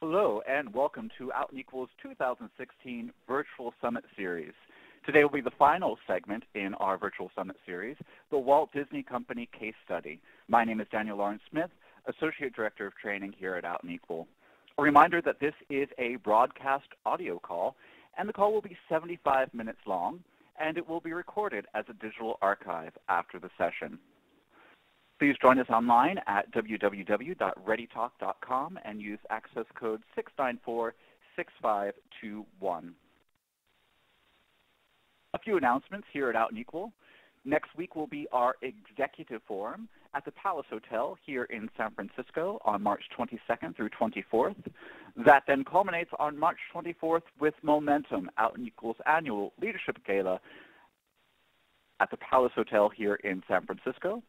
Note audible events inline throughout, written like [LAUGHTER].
Hello, and welcome to Out and Equal's 2016 Virtual Summit Series. Today will be the final segment in our Virtual Summit Series, the Walt Disney Company Case Study. My name is Daniel Lawrence Smith, Associate Director of Training here at Out and Equal. A reminder that this is a broadcast audio call, and the call will be 75 minutes long, and it will be recorded as a digital archive after the session. Please join us online at www.readytalk.com and use access code 6946521. A few announcements here at Out and Equal. Next week will be our executive forum at the Palace Hotel here in San Francisco on March 22nd through 24th. That then culminates on March 24th with Momentum, Out and Equal's annual leadership gala at the Palace Hotel here in San Francisco.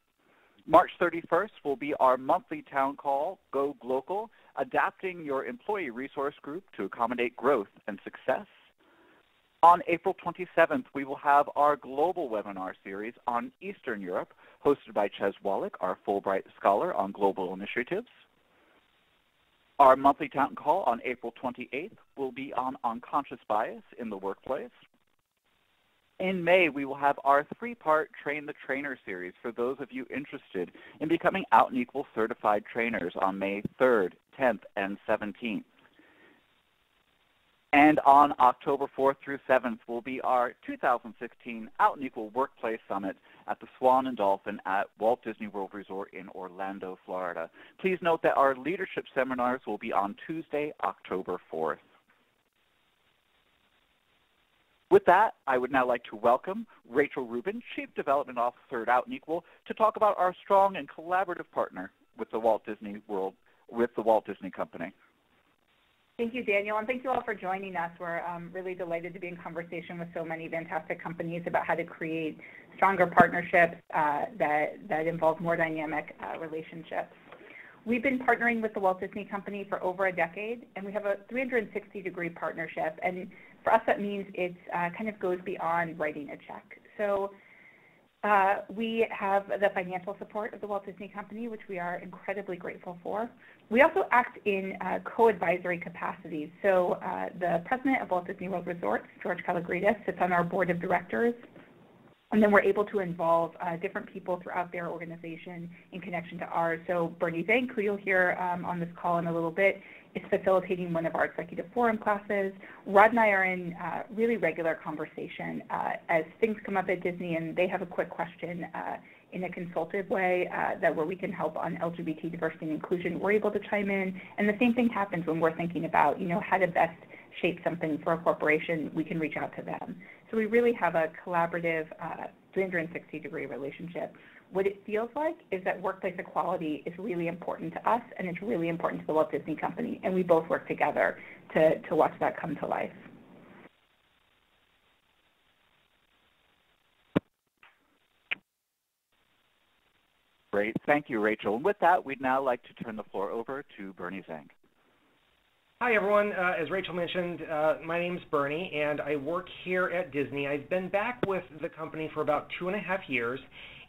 March 31st will be our monthly town call, Go Glocal, adapting your employee resource group to accommodate growth and success. On April 27th, we will have our global webinar series on Eastern Europe, hosted by Ches Wallach, our Fulbright Scholar on Global Initiatives. Our monthly town call on April 28th will be on unconscious bias in the workplace. In May, we will have our three-part Train the Trainer series for those of you interested in becoming Out and Equal certified trainers on May 3rd, 10th, and 17th. And on October 4th through 7th will be our 2016 Out and Equal Workplace Summit at the Swan and Dolphin at Walt Disney World Resort in Orlando, Florida. Please note that our leadership seminars will be on Tuesday, October 4th. With that, I would now like to welcome Rachel Rubin, Chief Development Officer at Out and Equal, to talk about our strong and collaborative partner with the Walt Disney World, with the Walt Disney Company. Thank you, Daniel, and thank you all for joining us. We're um, really delighted to be in conversation with so many fantastic companies about how to create stronger partnerships uh, that, that involve more dynamic uh, relationships. We've been partnering with the Walt Disney Company for over a decade, and we have a 360-degree partnership. And for us, that means it uh, kind of goes beyond writing a check. So uh, we have the financial support of the Walt Disney Company, which we are incredibly grateful for. We also act in uh, co-advisory capacities. So uh, the president of Walt Disney World Resorts, George Kalogridis, sits on our board of directors. And then we're able to involve uh, different people throughout their organization in connection to ours. So Bernie Zank, who you'll hear um, on this call in a little bit, is facilitating one of our executive forum classes. Rod and I are in uh, really regular conversation uh, as things come up at Disney and they have a quick question uh, in a consultative way uh, that where we can help on LGBT diversity and inclusion, we're able to chime in. And the same thing happens when we're thinking about, you know, how to best shape something for a corporation, we can reach out to them. So we really have a collaborative 360-degree uh, relationship what it feels like is that workplace equality is really important to us and it's really important to the Walt Disney Company, and we both work together to, to watch that come to life. Great. Thank you, Rachel. And with that, we'd now like to turn the floor over to Bernie Zank. Hi, everyone. Uh, as Rachel mentioned, uh, my name is Bernie, and I work here at Disney. I've been back with the company for about two and a half years,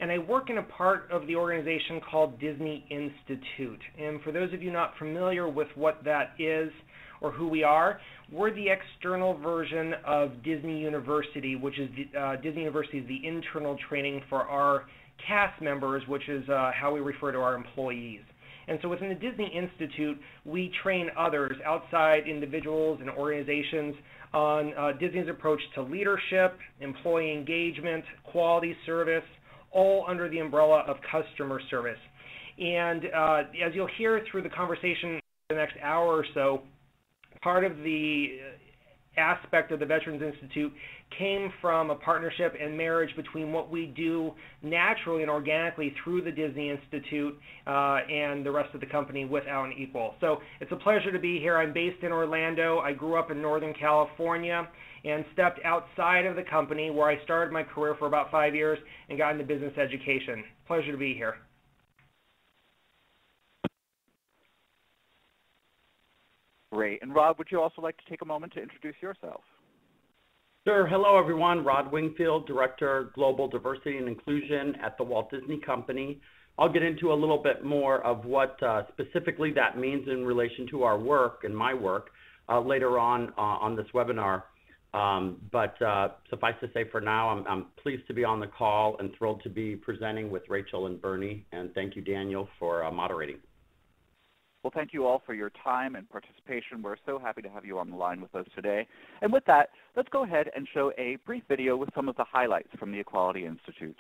and I work in a part of the organization called Disney Institute. And for those of you not familiar with what that is or who we are, we're the external version of Disney University, which is the, uh, Disney University is the internal training for our cast members, which is uh, how we refer to our employees. And so within the Disney Institute, we train others, outside individuals and organizations, on uh, Disney's approach to leadership, employee engagement, quality service, all under the umbrella of customer service. And uh, as you'll hear through the conversation the next hour or so, part of the aspect of the Veterans Institute came from a partnership and marriage between what we do naturally and organically through the Disney Institute uh, and the rest of the company with Out and Equal. So it's a pleasure to be here. I'm based in Orlando. I grew up in Northern California and stepped outside of the company where I started my career for about five years and got into business education. Pleasure to be here. Great. And Rod, would you also like to take a moment to introduce yourself? Sure. Hello, everyone. Rod Wingfield, Director, Global Diversity and Inclusion at the Walt Disney Company. I'll get into a little bit more of what uh, specifically that means in relation to our work and my work uh, later on uh, on this webinar. Um, but uh, suffice to say for now, I'm, I'm, pleased to be on the call and thrilled to be presenting with Rachel and Bernie. And thank you, Daniel, for uh, moderating. Well, thank you all for your time and participation. We're so happy to have you on the line with us today. And with that, let's go ahead and show a brief video with some of the highlights from the Equality Institute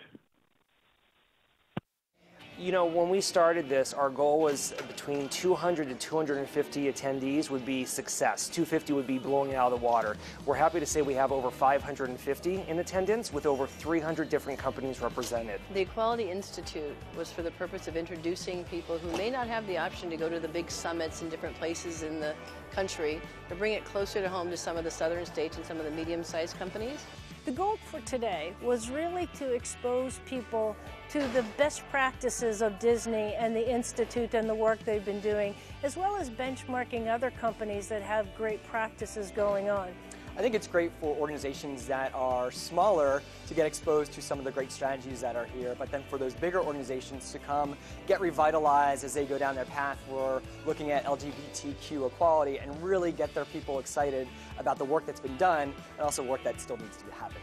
you know, when we started this, our goal was between 200 to 250 attendees would be success. 250 would be blowing out of the water. We're happy to say we have over 550 in attendance with over 300 different companies represented. The Equality Institute was for the purpose of introducing people who may not have the option to go to the big summits in different places in the country to bring it closer to home to some of the southern states and some of the medium-sized companies. The goal for today was really to expose people to the best practices of Disney and the Institute and the work they've been doing, as well as benchmarking other companies that have great practices going on. I think it's great for organizations that are smaller to get exposed to some of the great strategies that are here, but then for those bigger organizations to come get revitalized as they go down their path for looking at LGBTQ equality and really get their people excited about the work that's been done and also work that still needs to happen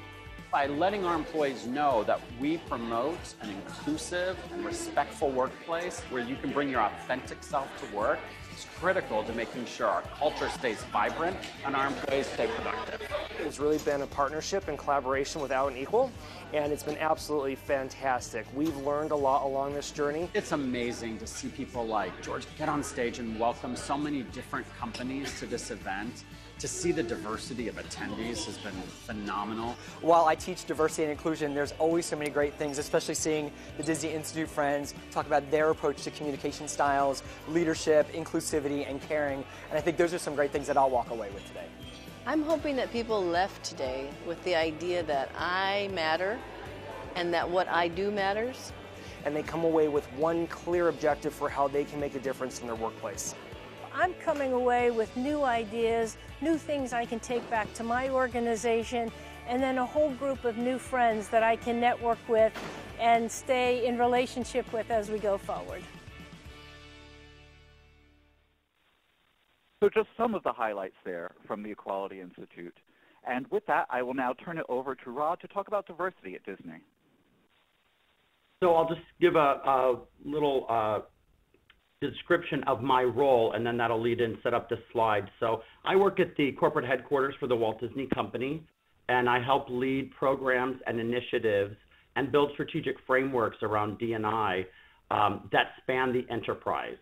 by letting our employees know that we promote an inclusive and respectful workplace where you can bring your authentic self to work is critical to making sure our culture stays vibrant and our employees stay productive. It's really been a partnership and collaboration with Out and Equal, and it's been absolutely fantastic. We've learned a lot along this journey. It's amazing to see people like George get on stage and welcome so many different companies to this event to see the diversity of attendees has been phenomenal. While I teach diversity and inclusion, there's always so many great things, especially seeing the Disney Institute friends talk about their approach to communication styles, leadership, inclusivity, and caring. And I think those are some great things that I'll walk away with today. I'm hoping that people left today with the idea that I matter and that what I do matters. And they come away with one clear objective for how they can make a difference in their workplace. I'm coming away with new ideas, new things I can take back to my organization, and then a whole group of new friends that I can network with and stay in relationship with as we go forward. So just some of the highlights there from the Equality Institute. And with that, I will now turn it over to Rod to talk about diversity at Disney. So I'll just give a, a little uh, description of my role, and then that'll lead in set up the slide. So I work at the corporate headquarters for the Walt Disney Company, and I help lead programs and initiatives and build strategic frameworks around D&I um, that span the enterprise.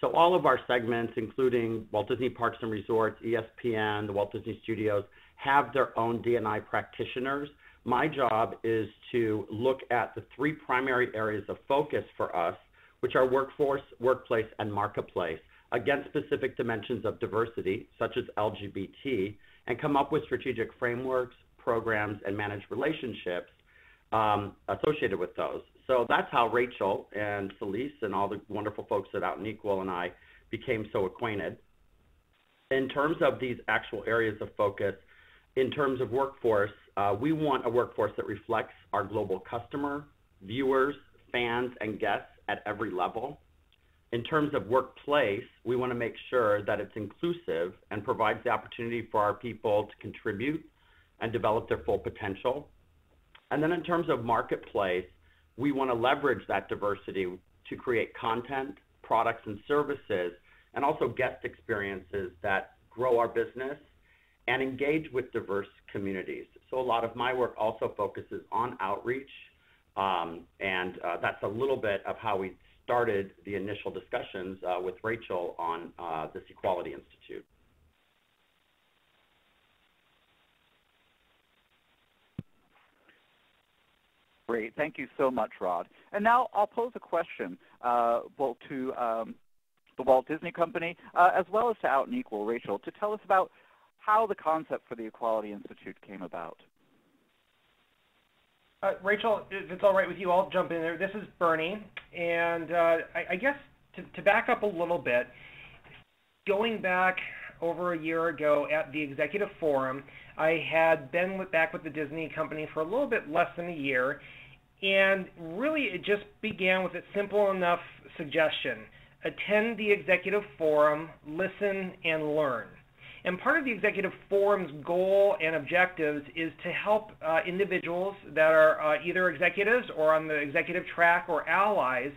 So all of our segments, including Walt Disney Parks and Resorts, ESPN, the Walt Disney Studios, have their own D&I practitioners. My job is to look at the three primary areas of focus for us which are workforce, workplace, and marketplace, against specific dimensions of diversity, such as LGBT, and come up with strategic frameworks, programs, and manage relationships um, associated with those. So that's how Rachel and Selisse and all the wonderful folks at Out and Equal and I became so acquainted. In terms of these actual areas of focus, in terms of workforce, uh, we want a workforce that reflects our global customer, viewers, fans, and guests at every level. In terms of workplace, we want to make sure that it's inclusive and provides the opportunity for our people to contribute and develop their full potential. And then in terms of marketplace, we want to leverage that diversity to create content, products, and services, and also guest experiences that grow our business and engage with diverse communities. So a lot of my work also focuses on outreach um, and uh, that's a little bit of how we started the initial discussions uh, with Rachel on uh, this Equality Institute. Great. Thank you so much, Rod. And now I'll pose a question uh, both to um, the Walt Disney Company uh, as well as to Out and Equal, Rachel, to tell us about how the concept for the Equality Institute came about. Uh, Rachel, if it's all right with you, I'll jump in there. This is Bernie, and uh, I, I, guess to, to, back up a little bit, going back over a year ago at the Executive Forum, I had been with, back with the Disney company for a little bit less than a year, and really it just began with a simple enough suggestion. Attend the executive forum, listen, and learn. And part of the executive forum's goal and objectives is to help uh, individuals that are uh, either executives or on the executive track or allies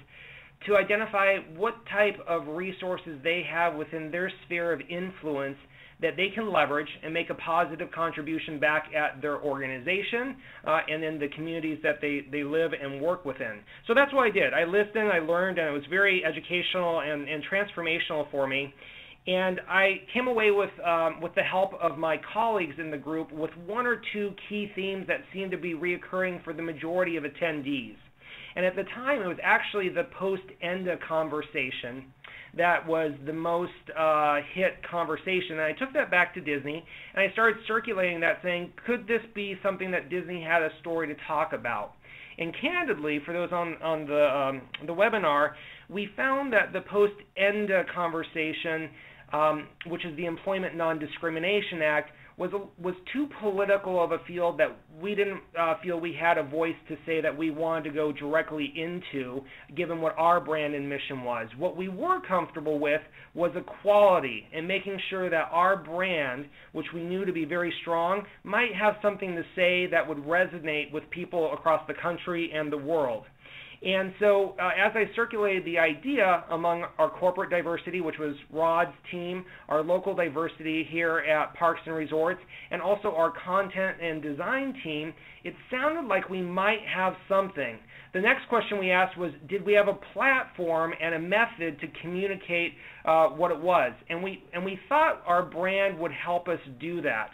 to identify what type of resources they have within their sphere of influence that they can leverage and make a positive contribution back at their organization uh, and in the communities that they, they live and work within. So that's what I did. I listened, I learned, and it was very educational and, and transformational for me. And I came away with, um, with the help of my colleagues in the group with one or two key themes that seemed to be reoccurring for the majority of attendees. And at the time, it was actually the post-ENDA conversation that was the most uh, hit conversation. And I took that back to Disney, and I started circulating that saying, could this be something that Disney had a story to talk about? And candidly, for those on, on the, um, the webinar, we found that the post-ENDA conversation, um, which is the Employment Non-Discrimination Act, was was too political of a field that we didn't uh, feel we had a voice to say that we wanted to go directly into, given what our brand and mission was. What we were comfortable with was equality and making sure that our brand, which we knew to be very strong, might have something to say that would resonate with people across the country and the world. And so uh, as I circulated the idea among our corporate diversity, which was Rod's team, our local diversity here at Parks and Resorts, and also our content and design team, it sounded like we might have something. The next question we asked was, did we have a platform and a method to communicate uh, what it was? And we, and we thought our brand would help us do that.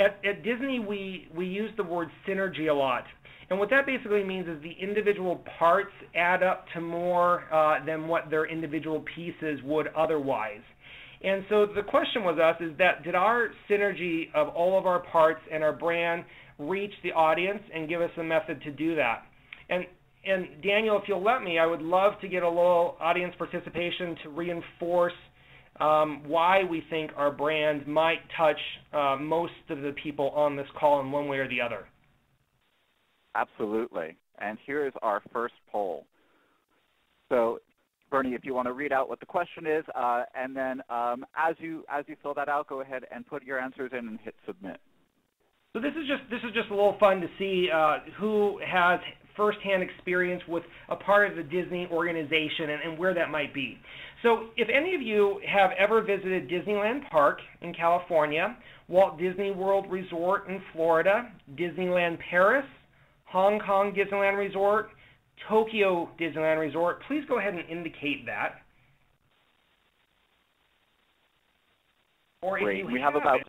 At, at Disney, we, we use the word synergy a lot. And what that basically means is the individual parts add up to more uh, than what their individual pieces would otherwise. And so the question was us is that did our synergy of all of our parts and our brand reach the audience and give us a method to do that? And and Daniel, if you'll let me, I would love to get a little audience participation to reinforce um, why we think our brand might touch uh, most of the people on this call in one way or the other. Absolutely. And here is our first poll. So Bernie, if you want to read out what the question is, uh, and then um, as you as you fill that out, go ahead and put your answers in and hit submit. So this is just this is just a little fun to see uh, who has firsthand experience with a part of the Disney organization and, and where that might be. So if any of you have ever visited Disneyland Park in California, Walt Disney World Resort in Florida, Disneyland Paris, Hong Kong Disneyland Resort, Tokyo Disneyland Resort, please go ahead and indicate that. Or Great. we have, have about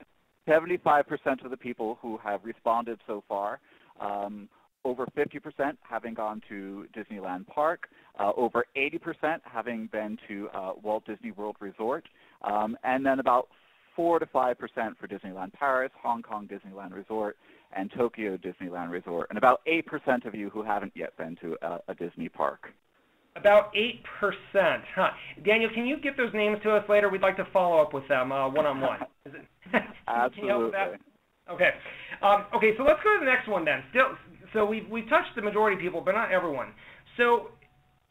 75% of the people who have responded so far. Um, over 50% having gone to Disneyland Park, uh, over 80% having been to uh, Walt Disney World Resort, um, and then about 4 to 5% for Disneyland Paris, Hong Kong Disneyland Resort, and Tokyo Disneyland Resort, and about 8% of you who haven't yet been to a, a Disney park. About 8%, huh? Daniel, can you get those names to us later? We'd like to follow up with them uh, one-on-one. [LAUGHS] [LAUGHS] Absolutely. Okay. Um, okay, so let's go to the next one then. Still, so we've, we've touched the majority of people, but not everyone. So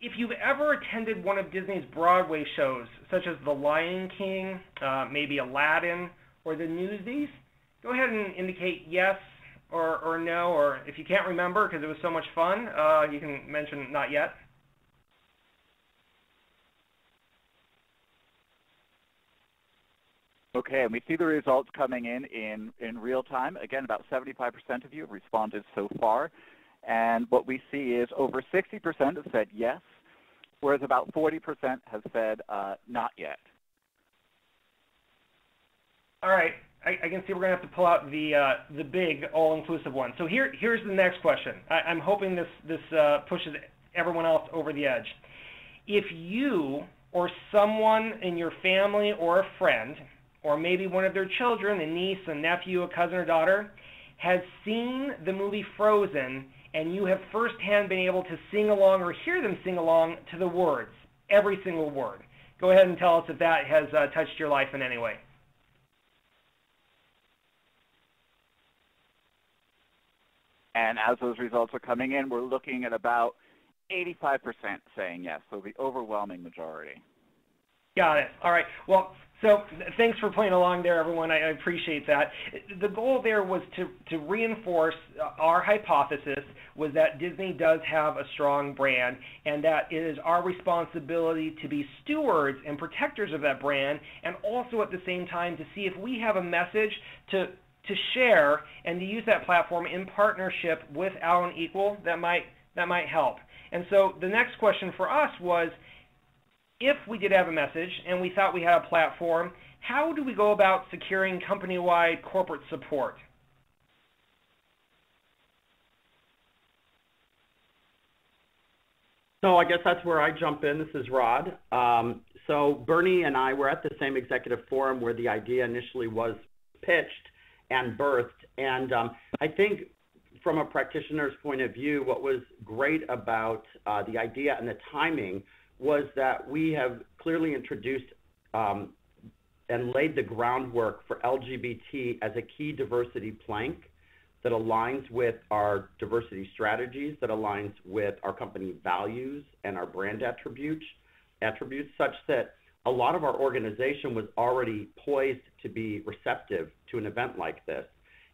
if you've ever attended one of Disney's Broadway shows, such as The Lion King, uh, maybe Aladdin, or The Newsies, go ahead and indicate yes or, or no, or if you can't remember because it was so much fun, uh, you can mention not yet. Okay, and we see the results coming in, in in real time. Again, about 75% of you have responded so far. And what we see is over 60% have said yes, whereas about 40% have said uh, not yet. All right. I, I, can see we're going to have to pull out the uh, the big all-inclusive one. So here here's the next question. I, am hoping this this uh, pushes everyone else over the edge. If you or someone in your family or a friend, or maybe one of their children, a niece, a nephew, a cousin or daughter, has seen the movie Frozen, and you have firsthand been able to sing along or hear them sing along to the words, every single word. Go ahead and tell us if that has uh, touched your life in any way. And as those results are coming in, we're looking at about 85% saying yes, so the overwhelming majority. Got it. All right. Well, so thanks for playing along there, everyone. I, I appreciate that. The goal there was to, to reinforce uh, our hypothesis was that Disney does have a strong brand and that it is our responsibility to be stewards and protectors of that brand and also at the same time to see if we have a message to to share and to use that platform in partnership with Out Equal that might that might help. And so the next question for us was if we did have a message and we thought we had a platform, how do we go about securing company-wide corporate support? So I guess that's where I jump in. This is Rod. Um, so Bernie and I were at the same executive forum where the idea initially was pitched and birthed. And um, I think from a practitioner's point of view, what was great about uh, the idea and the timing was that we have clearly introduced um, and laid the groundwork for LGBT as a key diversity plank that aligns with our diversity strategies, that aligns with our company values and our brand attributes, attributes such that a lot of our organization was already poised to be receptive to an event like this.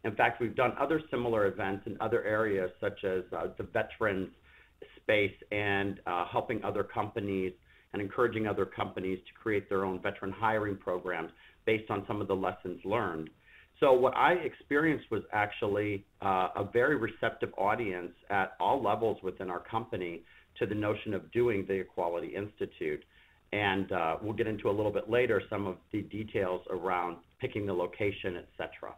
In fact, we've done other similar events in other areas, such as uh, the veterans space and uh, helping other companies and encouraging other companies to create their own veteran hiring programs based on some of the lessons learned. So what I experienced was actually uh, a very receptive audience at all levels within our company to the notion of doing the Equality Institute. And uh, we'll get into a little bit later some of the details around picking the location, et cetera.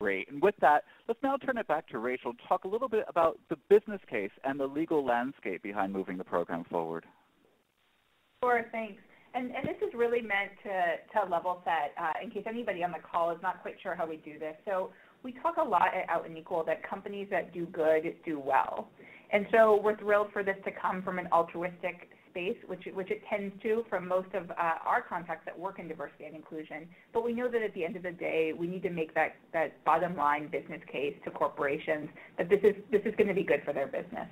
Great. And with that, let's now turn it back to Rachel to talk a little bit about the business case and the legal landscape behind moving the program forward. Sure, thanks. And, and this is really meant to, to level set uh, in case anybody on the call is not quite sure how we do this. So we talk a lot at Out and Equal that companies that do good do well. And so we're thrilled for this to come from an altruistic space, which, which it tends to from most of uh, our contacts that work in diversity and inclusion. But we know that at the end of the day, we need to make that, that bottom line business case to corporations that this is, this is going to be good for their business.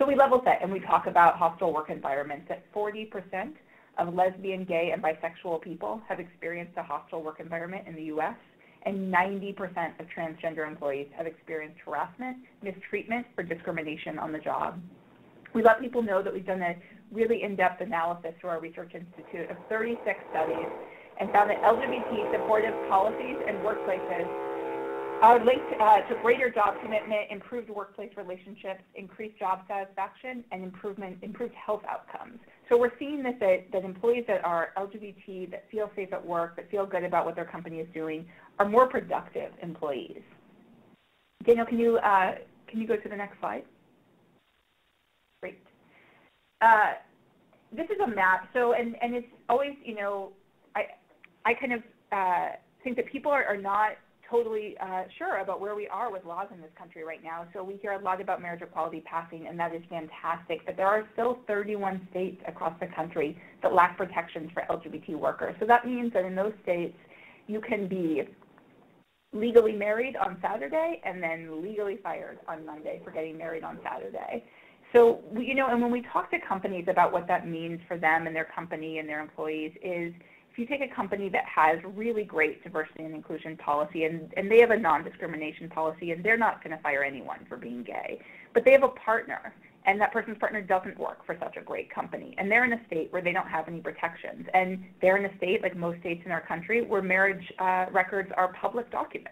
So we level set and we talk about hostile work environments that 40% of lesbian, gay, and bisexual people have experienced a hostile work environment in the U.S., and 90% of transgender employees have experienced harassment, mistreatment, or discrimination on the job. We let people know that we've done a really in-depth analysis through our research institute of 36 studies and found that LGBT supportive policies and workplaces are linked uh, to greater job commitment, improved workplace relationships, increased job satisfaction, and improvement, improved health outcomes. So we're seeing this that, that employees that are LGBT, that feel safe at work, that feel good about what their company is doing, are more productive employees. Daniel, can you uh, can you go to the next slide? Great. Uh, this is a map. So, and, and it's always, you know, I, I kind of uh, think that people are, are not totally uh, sure about where we are with laws in this country right now. So we hear a lot about marriage equality passing, and that is fantastic. But there are still 31 states across the country that lack protections for LGBT workers. So that means that in those states, you can be legally married on Saturday and then legally fired on Monday for getting married on Saturday. So, you know, and when we talk to companies about what that means for them and their company and their employees is if you take a company that has really great diversity and inclusion policy and, and they have a non-discrimination policy and they're not going to fire anyone for being gay, but they have a partner and that person's partner doesn't work for such a great company and they're in a state where they don't have any protections and they're in a state like most states in our country where marriage uh, records are public documents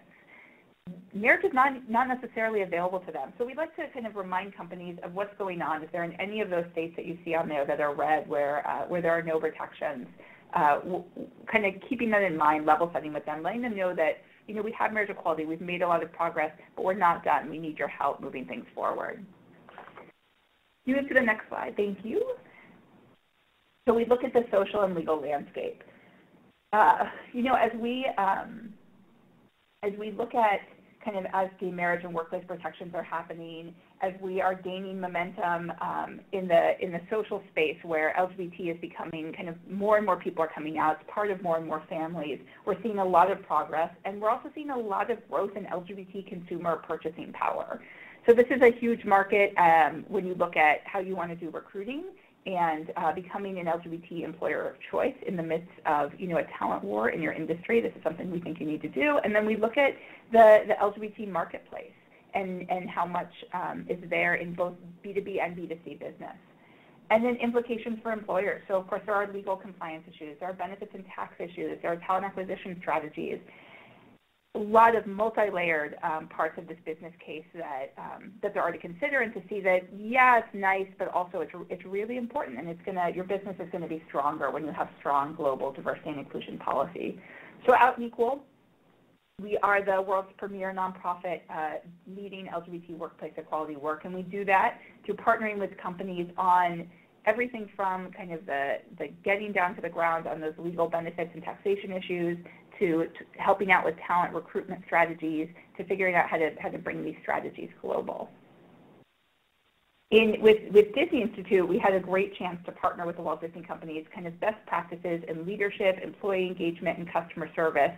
marriage is not, not necessarily available to them. So we'd like to kind of remind companies of what's going on. If they're in any of those states that you see on there that are red where, uh, where there are no protections, uh, kind of keeping that in mind, level setting with them, letting them know that, you know, we have marriage equality, we've made a lot of progress, but we're not done. We need your help moving things forward. You move to the next slide. Thank you. So we look at the social and legal landscape. Uh, you know, as we um, as we look at kind of as gay marriage and workplace protections are happening, as we are gaining momentum um, in the in the social space where LGBT is becoming kind of more and more people are coming out, it's part of more and more families. We're seeing a lot of progress, and we're also seeing a lot of growth in LGBT consumer purchasing power. So this is a huge market um, when you look at how you want to do recruiting and uh, becoming an LGBT employer of choice in the midst of you know a talent war in your industry. This is something we think you need to do. And then we look at the, the LGBT marketplace and, and how much um, is there in both B2B and B2C business. And then implications for employers. So of course there are legal compliance issues, there are benefits and tax issues, there are talent acquisition strategies a lot of multi-layered um, parts of this business case that um, that there are to consider and to see that yeah it's nice but also it's it's really important and it's gonna your business is gonna be stronger when you have strong global diversity and inclusion policy. So Out Equal, we are the world's premier nonprofit uh, leading LGBT workplace equality work and we do that through partnering with companies on everything from kind of the, the getting down to the ground on those legal benefits and taxation issues to, to helping out with talent recruitment strategies, to figuring out how to, how to bring these strategies global. In, with, with Disney Institute, we had a great chance to partner with the Walt Disney Company's kind of best practices in leadership, employee engagement, and customer service.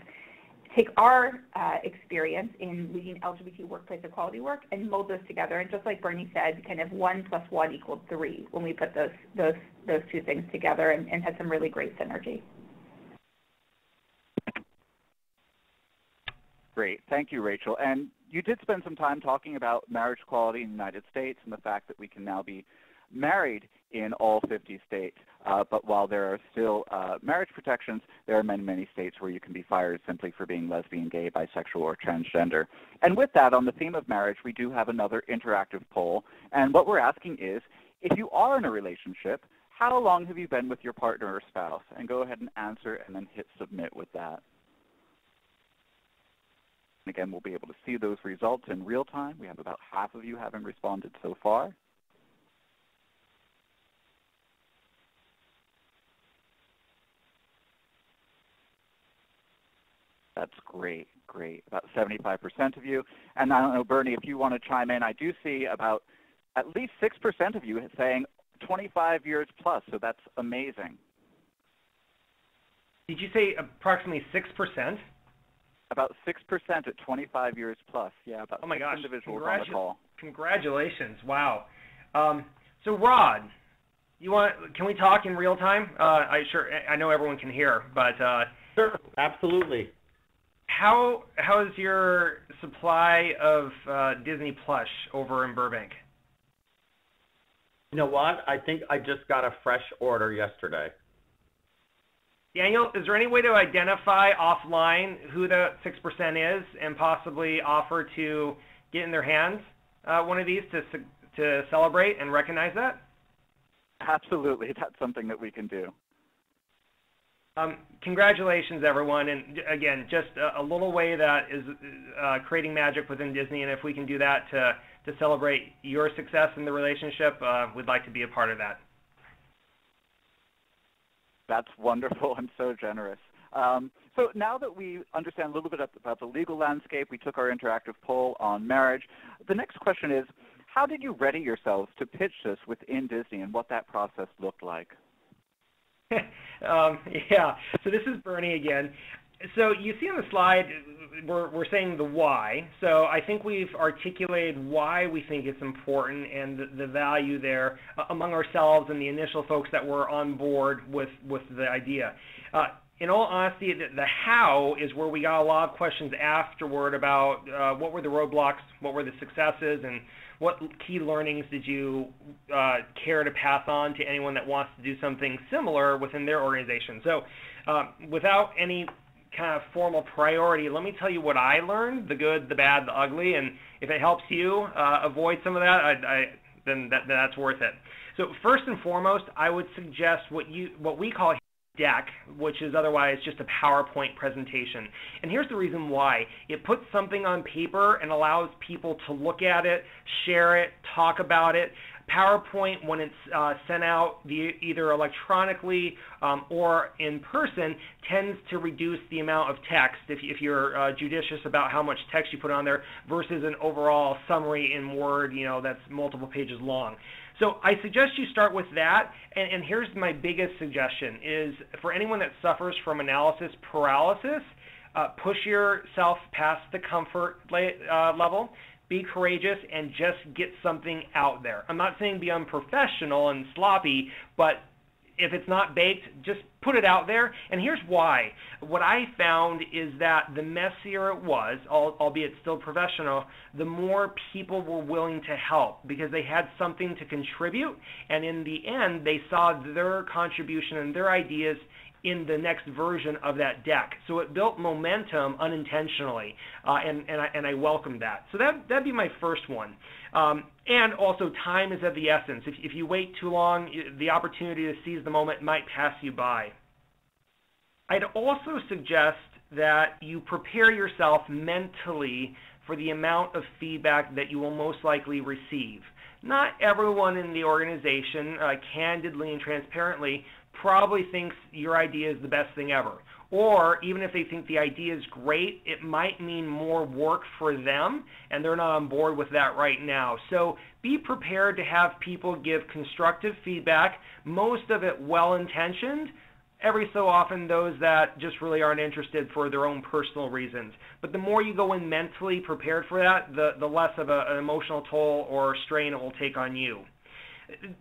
Take our uh, experience in leading LGBT workplace equality work and mold those together. And just like Bernie said, kind of one plus one equaled three when we put those those those two things together and, and had some really great synergy. Great. Thank you, Rachel. And you did spend some time talking about marriage equality in the United States and the fact that we can now be married in all 50 states. Uh, but while there are still uh, marriage protections, there are many, many states where you can be fired simply for being lesbian, gay, bisexual, or transgender. And with that, on the theme of marriage, we do have another interactive poll. And what we're asking is, if you are in a relationship, how long have you been with your partner or spouse? And go ahead and answer and then hit submit with that. And again, we'll be able to see those results in real time. We have about half of you having responded so far. That's great, great. About 75% of you. And I don't know, Bernie, if you want to chime in, I do see about at least 6% of you saying 25 years plus, so that's amazing. Did you say approximately 6%? About 6% at 25 years plus. Yeah, about oh my gosh. individuals on the call. Congratulations. Wow. Um, so Rod, you want can we talk in real time? Uh, I sure I know everyone can hear, but uh, Sure, absolutely. How how is your supply of uh, Disney Plush over in Burbank? You know what? I think I just got a fresh order yesterday. Daniel, is there any way to identify offline who the 6% is and possibly offer to get in their hands uh, one of these to, to celebrate and recognize that? Absolutely. [LAUGHS] That's something that we can do. Um, congratulations, everyone. And again, just a, a little way that is uh, creating magic within Disney. And if we can do that to, to celebrate your success in the relationship, uh, we'd like to be a part of that. That's wonderful [LAUGHS] and so generous. Um, so now that we understand a little bit about the legal landscape, we took our interactive poll on marriage. The next question is, how did you ready yourselves to pitch this within Disney and what that process looked like? [LAUGHS] um, yeah, so this is Bernie again. So you see on the slide, we're, we're saying the why. So I think we've articulated why we think it's important and the, the value there uh, among ourselves and the initial folks that were on board with, with the idea. Uh, in all honesty, the, the, how is where we got a lot of questions afterward about uh, what were the roadblocks, what were the successes, and what key learnings did you uh, care to pass on to anyone that wants to do something similar within their organization. So uh, without any kind of formal priority, let me tell you what I learned, the good, the bad, the ugly, and if it helps you uh, avoid some of that, I, I, then that, that's worth it. So first and foremost, I would suggest what you what we call deck, which is otherwise just a PowerPoint presentation. And here's the reason why. It puts something on paper and allows people to look at it, share it, talk about it, PowerPoint, when it's uh, sent out via either electronically um, or in person, tends to reduce the amount of text if, if you're uh, judicious about how much text you put on there versus an overall summary in Word, you know, that's multiple pages long. So I suggest you start with that, and, and here's my biggest suggestion is for anyone that suffers from analysis paralysis, uh, push yourself past the comfort uh, level be courageous and just get something out there. I'm not saying be unprofessional and sloppy, but if it's not baked, just put it out there. And here's why. What I found is that the messier it was, albeit still professional, the more people were willing to help because they had something to contribute. And in the end, they saw their contribution and their ideas in the next version of that deck. So it built momentum unintentionally, uh, and, and, I, and I welcome that. So that, that'd be my first one. Um, and also, time is of the essence. If, if you wait too long, the opportunity to seize the moment might pass you by. I'd also suggest that you prepare yourself mentally for the amount of feedback that you will most likely receive. Not everyone in the organization, uh, candidly and transparently, probably thinks your idea is the best thing ever. Or even if they think the idea is great, it might mean more work for them, and they're not on board with that right now. So be prepared to have people give constructive feedback, most of it well intentioned. Every so often, those that just really aren't interested for their own personal reasons. But the more you go in mentally prepared for that, the, the less of a, an emotional toll or strain it will take on you.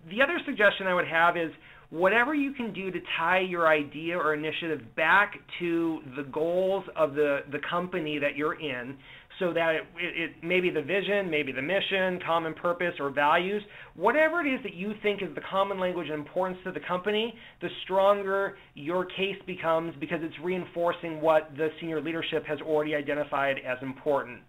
The other suggestion I would have is whatever you can do to tie your idea or initiative back to the goals of the, the company that you're in so that it, it, it maybe the vision, maybe the mission, common purpose, or values, whatever it is that you think is the common language and importance to the company, the stronger your case becomes because it's reinforcing what the senior leadership has already identified as important.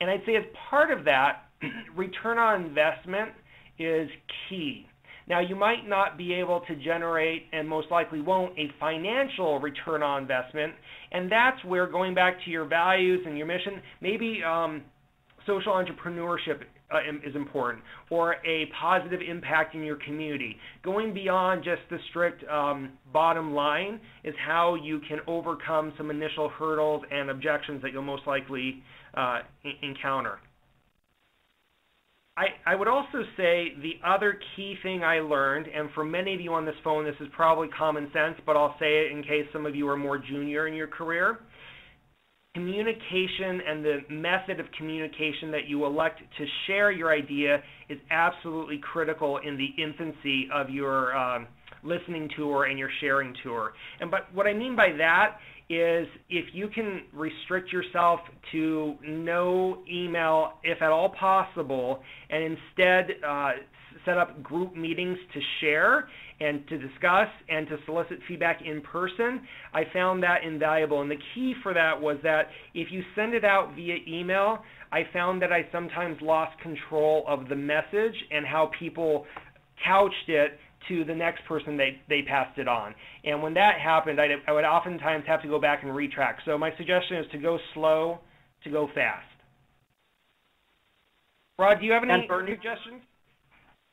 And I'd say as part of that, [CLEARS THROAT] return on investment is key. Now, you might not be able to generate, and most likely won't, a financial return on investment, and that's where going back to your values and your mission, maybe um, social entrepreneurship uh, is important, or a positive impact in your community. Going beyond just the strict um, bottom line is how you can overcome some initial hurdles and objections that you'll most likely uh, encounter. I, I would also say the other key thing I learned, and for many of you on this phone, this is probably common sense, but I'll say it in case some of you are more junior in your career. Communication and the method of communication that you elect to share your idea is absolutely critical in the infancy of your um, listening tour and your sharing tour. And but what I mean by that is if you can restrict yourself to no email, if at all possible, and instead uh, set up group meetings to share and to discuss and to solicit feedback in person, I found that invaluable. And the key for that was that if you send it out via email, I found that I sometimes lost control of the message and how people couched it to the next person they, they passed it on. And when that happened, I'd, I would oftentimes have to go back and retrack. So my suggestion is to go slow, to go fast. Rod, do you have any suggestions?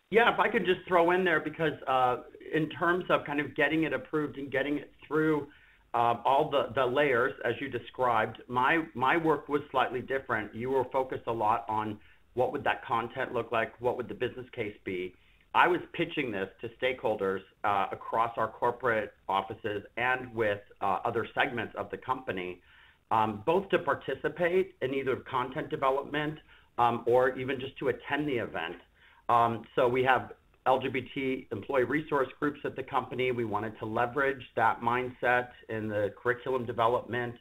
Yeah, if I could just throw in there because uh, in terms of kind of getting it approved and getting it through uh, all the, the layers as you described, my my work was slightly different. You were focused a lot on what would that content look like, what would the business case be, I was pitching this to stakeholders uh, across our corporate offices and with uh, other segments of the company, um, both to participate in either content development um, or even just to attend the event. Um, so we have LGBT employee resource groups at the company. We wanted to leverage that mindset in the curriculum development.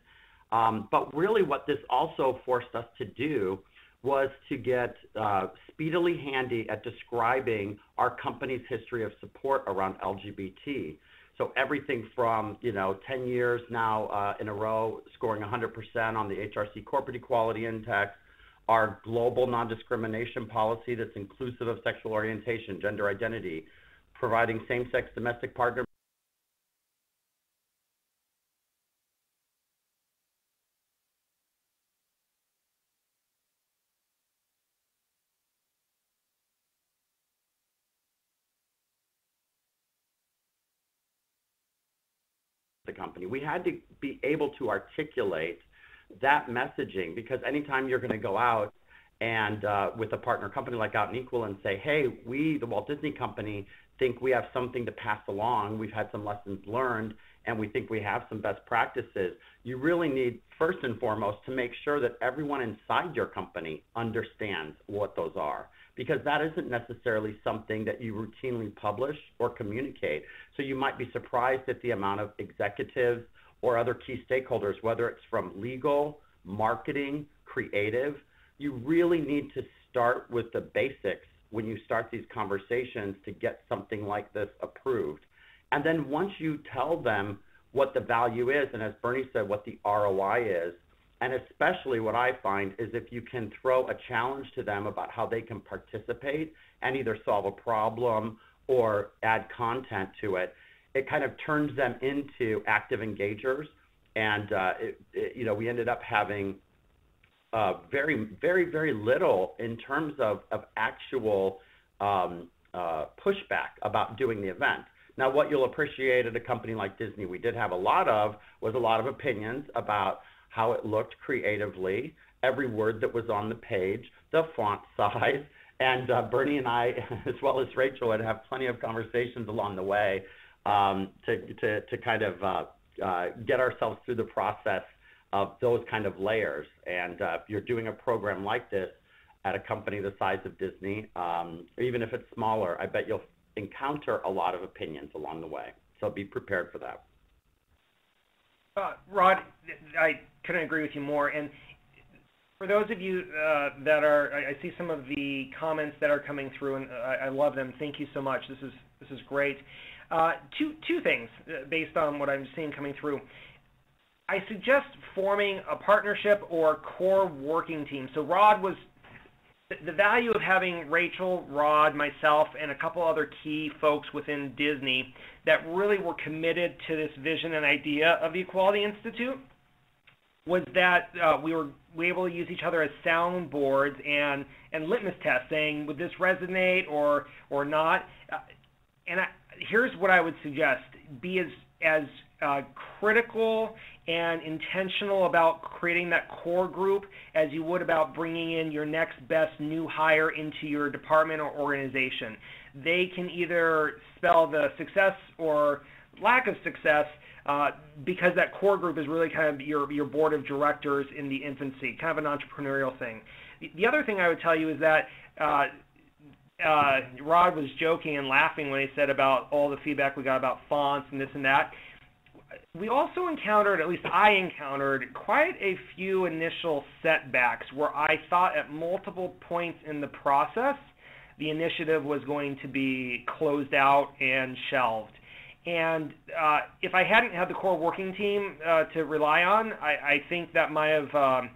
Um, but really, what this also forced us to do was to get uh, speedily handy at describing our company's history of support around LGBT. So everything from you know 10 years now uh, in a row, scoring 100% on the HRC Corporate Equality Index, our global non-discrimination policy that's inclusive of sexual orientation, gender identity, providing same-sex domestic partner the company. We had to be able to articulate that messaging because anytime you're going to go out and uh, with a partner company like Out and Equal and say, hey, we, the Walt Disney Company, think we have something to pass along. We've had some lessons learned and we think we have some best practices. You really need, first and foremost, to make sure that everyone inside your company understands what those are because that isn't necessarily something that you routinely publish or communicate. So you might be surprised at the amount of executives or other key stakeholders, whether it's from legal, marketing, creative. You really need to start with the basics when you start these conversations to get something like this approved. And then once you tell them what the value is, and as Bernie said, what the ROI is, and especially what I find is if you can throw a challenge to them about how they can participate and either solve a problem or add content to it, it kind of turns them into active engagers. And uh, it, it, you know, we ended up having uh, very, very, very little in terms of, of actual um, uh, pushback about doing the event. Now, what you'll appreciate at a company like Disney, we did have a lot of, was a lot of opinions about how it looked creatively, every word that was on the page, the font [LAUGHS] size. And uh, Bernie and I, [LAUGHS] as well as Rachel, would have plenty of conversations along the way um, to, to, to kind of uh, uh, get ourselves through the process of those kind of layers. And uh, if you're doing a program like this at a company the size of Disney, um, even if it's smaller, I bet you'll encounter a lot of opinions along the way. So be prepared for that. Uh, Rod, I couldn't agree with you more. And for those of you uh, that are, I, see some of the comments that are coming through, and I, I love them. Thank you so much. This is this is great. Uh, two two things uh, based on what I'm seeing coming through. I suggest forming a partnership or core working team. So Rod was the value of having Rachel, Rod, myself, and a couple other key folks within Disney that really were committed to this vision and idea of the Equality Institute was that uh, we were we able to use each other as soundboards and and litmus tests, saying would this resonate or or not. Uh, and I, here's what I would suggest: be as as uh, critical and intentional about creating that core group as you would about bringing in your next best new hire into your department or organization. They can either spell the success or lack of success uh, because that core group is really kind of your, your board of directors in the infancy, kind of an entrepreneurial thing. The, the other thing I would tell you is that uh, uh, Rod was joking and laughing when he said about all the feedback we got about fonts and this and that we also encountered, at least I encountered, quite a few initial setbacks where I thought at multiple points in the process the initiative was going to be closed out and shelved. And uh, if I hadn't had the core working team uh, to rely on, I, I, think that might have um,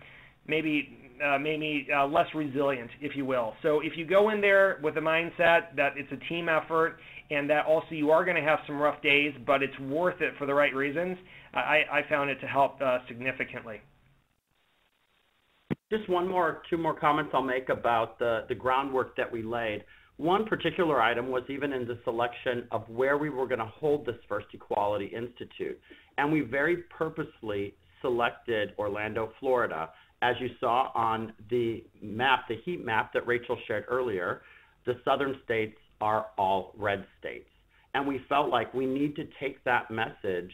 maybe uh, made me uh, less resilient, if you will. So if you go in there with the mindset that it's a team effort and that also you are going to have some rough days, but it's worth it for the right reasons, I, I found it to help uh, significantly. Just one more, two more comments I'll make about the, the groundwork that we laid. One particular item was even in the selection of where we were going to hold this First Equality Institute. And we very purposely selected Orlando, Florida. As you saw on the map, the heat map that Rachel shared earlier, the southern states are all red states. And we felt like we need to take that message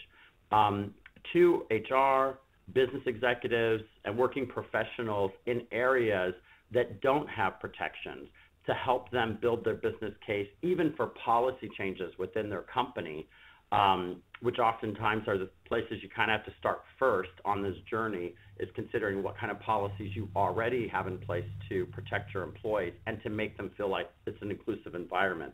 um, to HR, business executives, and working professionals in areas that don't have protections to help them build their business case, even for policy changes within their company, um, which oftentimes are the places you kind of have to start first on this journey, is considering what kind of policies you already have in place to protect your employees and to make them feel like it's an inclusive environment.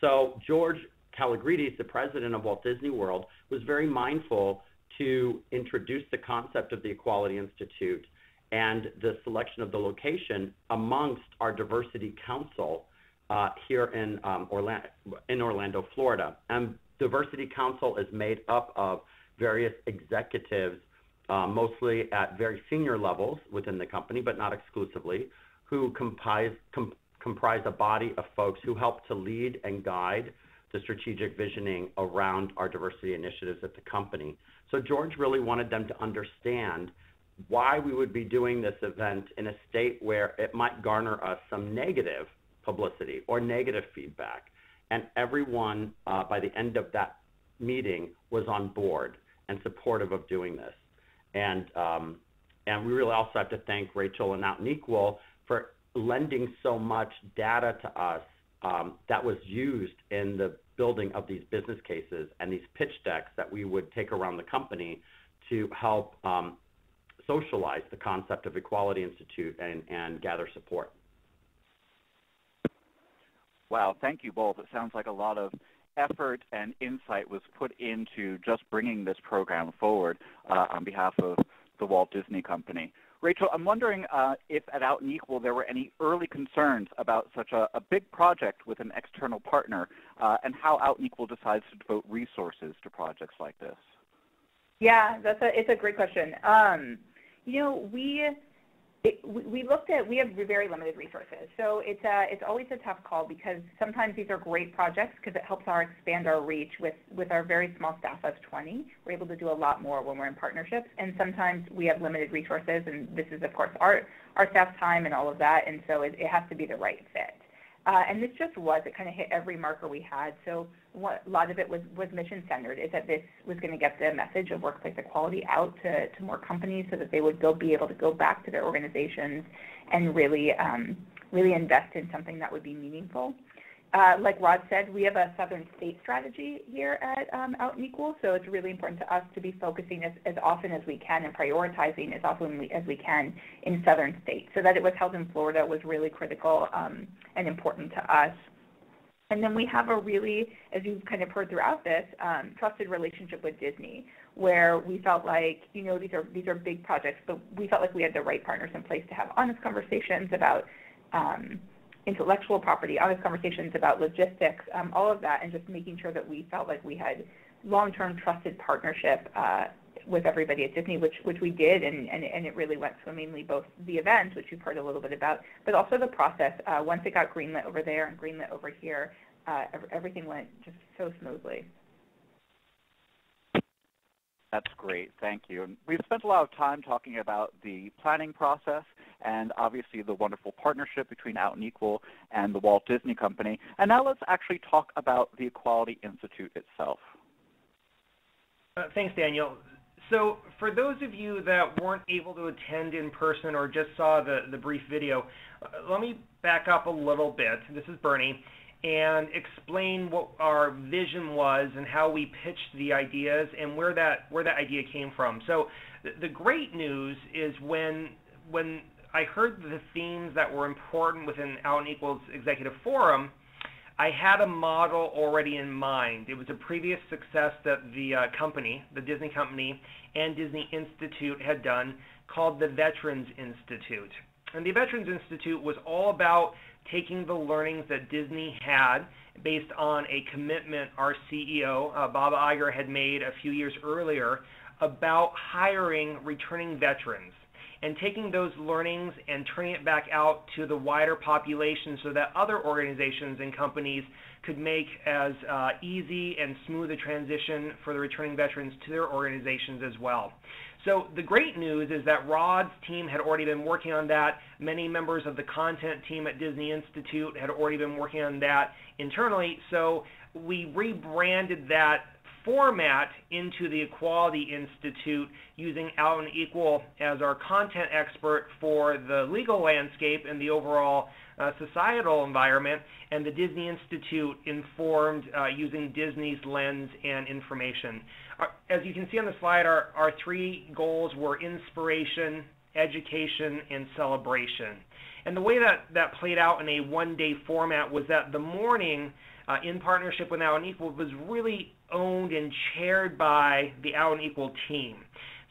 So George Kalogridis, the president of Walt Disney World, was very mindful to introduce the concept of the Equality Institute and the selection of the location amongst our diversity council uh, here in, um, Orlando, in Orlando, Florida. And diversity council is made up of various executives, uh, mostly at very senior levels within the company, but not exclusively, who comprise, com- comprise a body of folks who help to lead and guide the strategic visioning around our diversity initiatives at the company. So George really wanted them to understand why we would be doing this event in a state where it might garner us some negative publicity or negative feedback. And everyone, uh, by the end of that meeting, was on board and supportive of doing this. And um, and we really also have to thank Rachel and Out and Equal for lending so much data to us um, that was used in the building of these business cases and these pitch decks that we would take around the company to help um, socialize the concept of Equality Institute and, and gather support. Wow, thank you both. It sounds like a lot of effort and insight was put into just bringing this program forward uh, on behalf of the Walt Disney Company. Rachel, I'm wondering uh, if at Out and Equal there were any early concerns about such a, a big project with an external partner uh, and how Out and Equal decides to devote resources to projects like this. Yeah, that's a, it's a great question. Um, you know, we it, we looked at, we have very limited resources. So it's, a, it's always a tough call because sometimes these are great projects because it helps our expand our reach with, with our very small staff of 20. We're able to do a lot more when we're in partnerships. And sometimes we have limited resources and this is of course our, our staff time and all of that. And so it, it has to be the right fit. Uh, and this just was, it kind of hit every marker we had. So what, a lot of it was, was mission centered, is that this was going to get the message of workplace equality out to, to more companies so that they would go, be able to go back to their organizations and really, um, really invest in something that would be meaningful. Uh, like Rod said, we have a southern state strategy here at um, Out and Equal, so it's really important to us to be focusing as, often as we can and prioritizing as often as we can in southern states. So that it was held in Florida was really critical um, and important to us. And then we have a really, as you've kind of heard throughout this, um, trusted relationship with Disney, where we felt like, you know, these are these are big projects, but we felt like we had the right partners in place to have honest conversations about intellectual property, honest conversations about logistics, um, all of that, and just making sure that we felt like we had long-term trusted partnership uh, with everybody at Disney, which which we did, and, and and it really went swimmingly. Both the event, which you've heard a little bit about, but also the process. Uh, once it got greenlit over there and greenlit over here, uh, everything went just so smoothly. That's great. Thank you. And we've spent a lot of time talking about the planning process and obviously the wonderful partnership between Out and Equal and the Walt Disney Company. And now let's actually talk about the Equality Institute itself. Uh, thanks, Daniel. So for those of you that weren't able to attend in person or just saw the, the brief video, uh, let me back up a little bit. This is Bernie and explain what our vision was and how we pitched the ideas and where that where that idea came from. So the, the great news is when when I heard the themes that were important within and Equals Executive Forum, I had a model already in mind. It was a previous success that the uh, company, the Disney company, and Disney Institute had done called the Veterans Institute. And the Veterans Institute was all about taking the learnings that Disney had based on a commitment our CEO, uh, Bob Iger, had made a few years earlier about hiring returning veterans and taking those learnings and turning it back out to the wider population so that other organizations and companies could make as uh, easy and smooth a transition for the returning veterans to their organizations as well. So the great news is that Rod's team had already been working on that. Many members of the content team at Disney Institute had already been working on that internally. So we rebranded that format into the Equality Institute using Out and Equal as our content expert for the legal landscape and the overall uh, societal environment, and the Disney Institute informed uh, using Disney's lens and information. Uh, as you can see on the slide, our, our three goals were inspiration, education, and celebration. And the way that, that played out in a one-day format was that the morning, uh, in partnership with Out and Equal, was really owned and chaired by the and Equal team.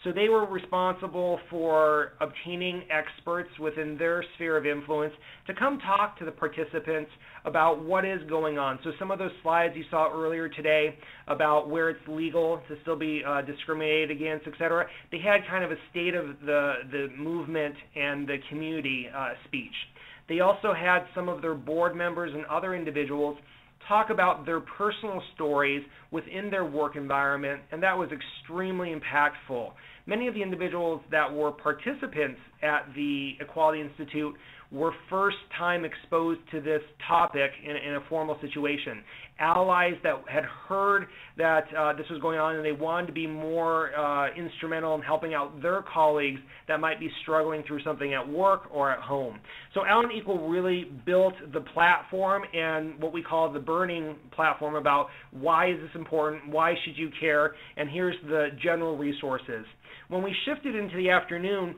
So they were responsible for obtaining experts within their sphere of influence to come talk to the participants about what is going on. So some of those slides you saw earlier today about where it's legal to still be uh, discriminated against, et cetera, they had kind of a state of the, the movement and the community uh, speech. They also had some of their board members and other individuals talk about their personal stories within their work environment, and that was extremely impactful. Many of the individuals that were participants at the Equality Institute were first time exposed to this topic in, in a formal situation. Allies that had heard that uh, this was going on and they wanted to be more uh, instrumental in helping out their colleagues that might be struggling through something at work or at home. So Out and Equal really built the platform and what we call the burning platform about why is this important, why should you care, and here's the general resources. When we shifted into the afternoon,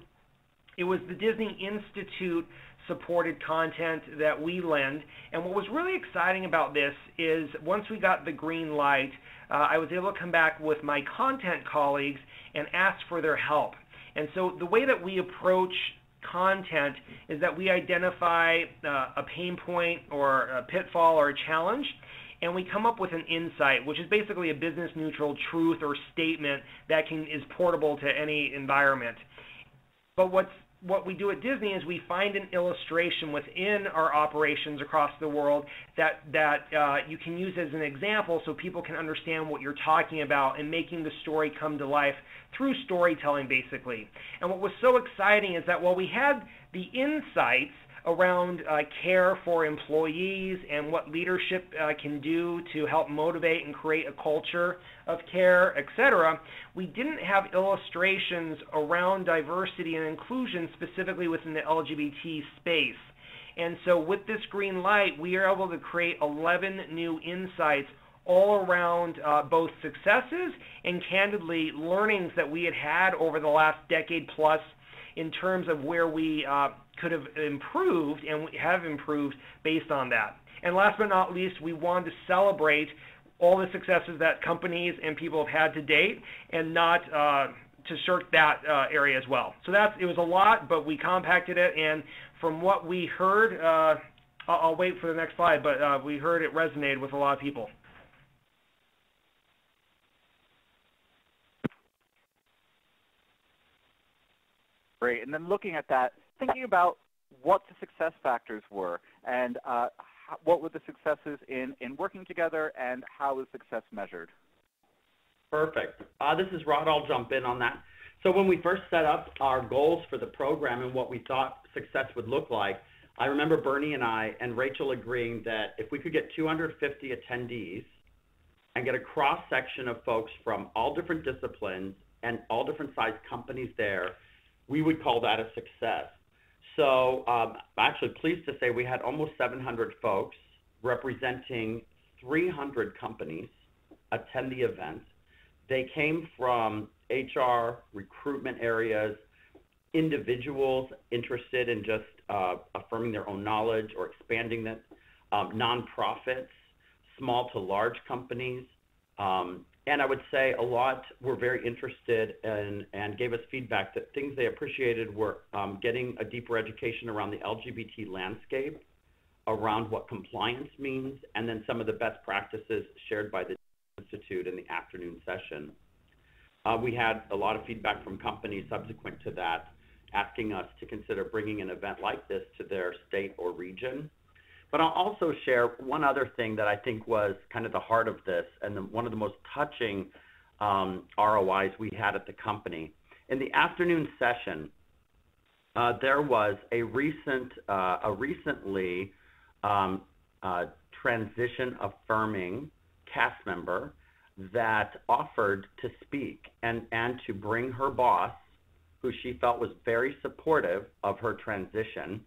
it was the Disney Institute supported content that we lend. And what was really exciting about this is once we got the green light, uh, I was able to come back with my content colleagues and ask for their help. And so the way that we approach content is that we identify uh, a pain point or a pitfall or a challenge and we come up with an insight, which is basically a business neutral truth or statement that can is portable to any environment. But what's what we do at Disney is we find an illustration within our operations across the world that that uh, you can use as an example, so people can understand what you're talking about and making the story come to life through storytelling, basically. And what was so exciting is that while we had the insights around uh, care for employees and what leadership uh, can do to help motivate and create a culture of care, etc. We didn't have illustrations around diversity and inclusion specifically within the LGBT space. And so with this green light, we are able to create 11 new insights all around uh, both successes and candidly learnings that we had had over the last decade plus in terms of where we uh, could have improved and have improved based on that. And last but not least, we wanted to celebrate all the successes that companies and people have had to date and not uh, to shirk that uh, area as well. So that's it was a lot, but we compacted it. And from what we heard, uh, I'll, wait for the next slide, but uh, we heard it resonated with a lot of people. Great. And then looking at that, thinking about what the success factors were and uh, what were the successes in, in working together and how is success measured? Perfect. Uh, this is Rod. I'll jump in on that. So when we first set up our goals for the program and what we thought success would look like, I remember Bernie and I and Rachel agreeing that if we could get 250 attendees and get a cross section of folks from all different disciplines and all different size companies there, we would call that a success. So um, I'm actually pleased to say we had almost 700 folks representing 300 companies attend the event. They came from HR, recruitment areas, individuals interested in just uh, affirming their own knowledge or expanding it, um, nonprofits, small to large companies, um, and I would say a lot were very interested in, and gave us feedback that things they appreciated were um, getting a deeper education around the LGBT landscape, around what compliance means, and then some of the best practices shared by the Institute in the afternoon session. Uh, we had a lot of feedback from companies subsequent to that, asking us to consider bringing an event like this to their state or region. But I'll also share one other thing that I think was kind of the heart of this and the, one of the most touching um, ROIs we had at the company. In the afternoon session, uh, there was a recent, uh, a recently um, uh, transition affirming cast member that offered to speak and, and to bring her boss, who she felt was very supportive of her transition,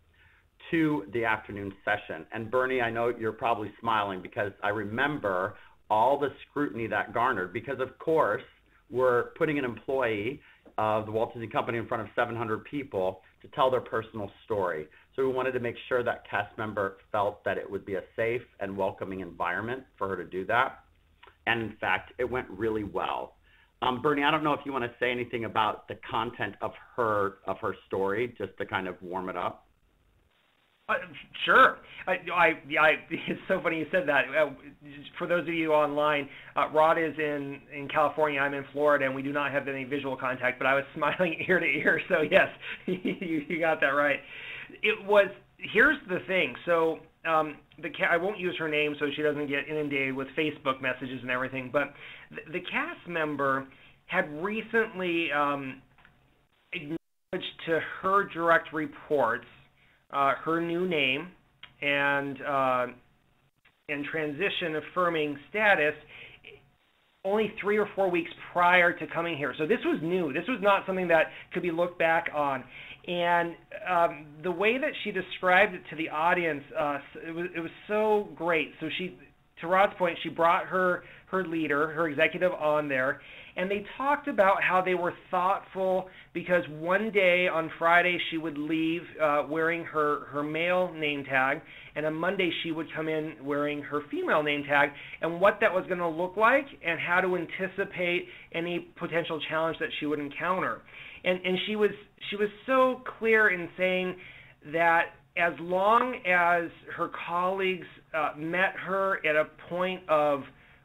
to the afternoon session. And Bernie, I know you're probably smiling because I remember all the scrutiny that garnered because, of course, we're putting an employee of the Walt Disney Company in front of 700 people to tell their personal story. So we wanted to make sure that cast member felt that it would be a safe and welcoming environment for her to do that. And in fact, it went really well. Um, Bernie, I don't know if you want to say anything about the content of her of her story, just to kind of warm it up. Uh, sure. I, I, I, [LAUGHS] it's so funny you said that. Uh, for those of you online, uh, Rod is in, in California. I'm in Florida, and we do not have any visual contact. But I was [LAUGHS] smiling ear to ear. So yes, [LAUGHS] you, you got that right. It was. Here's the thing. So um, the ca- I won't use her name so she doesn't get inundated with Facebook messages and everything, but the, the cast member had recently um, acknowledged to her direct reports uh, her new name and uh, and transition affirming status only three or four weeks prior to coming here. So this was new. This was not something that could be looked back on. And um, the way that she described it to the audience, uh, it, was, it was so great. So she, to Rod's point, she brought her her leader, her executive on there, and they talked about how they were thoughtful because one day on Friday she would leave uh, wearing her her male name tag, and on Monday she would come in wearing her female name tag, and what that was going to look like, and how to anticipate any potential challenge that she would encounter, and and she was she was so clear in saying that as long as her colleagues uh, met her at a point of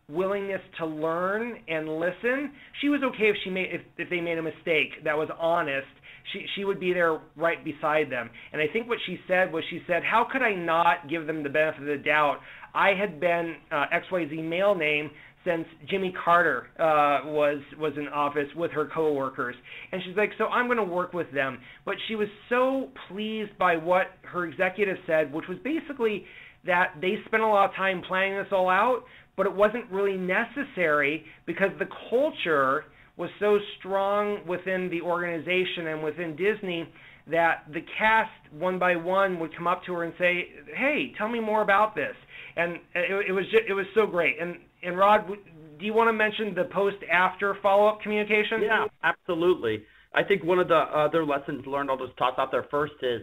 willingness to learn and listen. She was okay if she made if, if they made a mistake that was honest. She she would be there right beside them. And I think what she said was she said, "How could I not give them the benefit of the doubt? I had been uh, XYZ male name since Jimmy Carter uh, was was in office with her coworkers, and she's like, so I'm going to work with them. But she was so pleased by what her executive said, which was basically that they spent a lot of time planning this all out, but it wasn't really necessary because the culture was so strong within the organization and within Disney that the cast one by one would come up to her and say, "Hey, tell me more about this." And it, it was just, it was so great. And and Rod, do you want to mention the post after follow up communication? Yeah, absolutely. I think one of the other lessons learned, I'll just toss out there first is,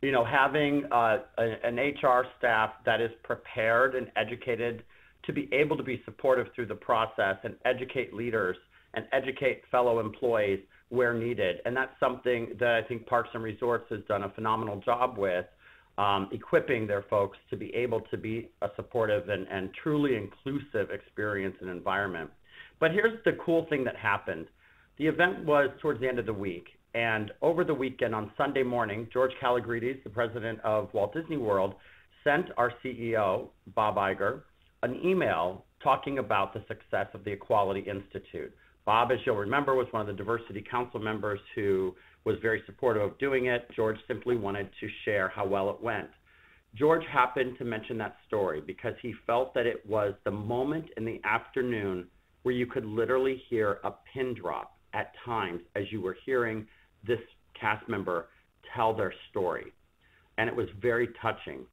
you know, having uh, an HR staff that is prepared and educated to be able to be supportive through the process and educate leaders and educate fellow employees where needed. And that's something that I think Parks and Resorts has done a phenomenal job with, um, equipping their folks to be able to be a supportive and, and truly inclusive experience and environment. But here's the cool thing that happened. The event was towards the end of the week, and over the weekend on Sunday morning, George Kalogridis, the president of Walt Disney World, sent our CEO, Bob Iger, an email talking about the success of the Equality Institute. Bob, as you'll remember, was one of the Diversity Council members who was very supportive of doing it. George simply wanted to share how well it went. George happened to mention that story because he felt that it was the moment in the afternoon where you could literally hear a pin drop at times as you were hearing this cast member tell their story. And it was very touching.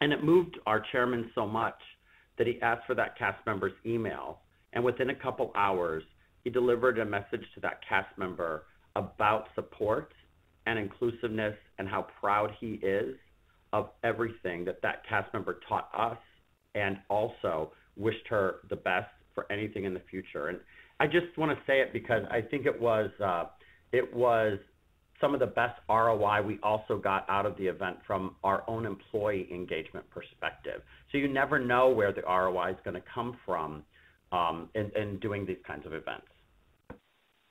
And it moved our chairman so much that he asked for that cast member's email. And within a couple hours, delivered a message to that cast member about support and inclusiveness and how proud he is of everything that that cast member taught us and also wished her the best for anything in the future. And I just want to say it because I think it was uh, it was some of the best ROI we also got out of the event from our own employee engagement perspective. So you never know where the ROI is going to come from um, in, in doing these kinds of events.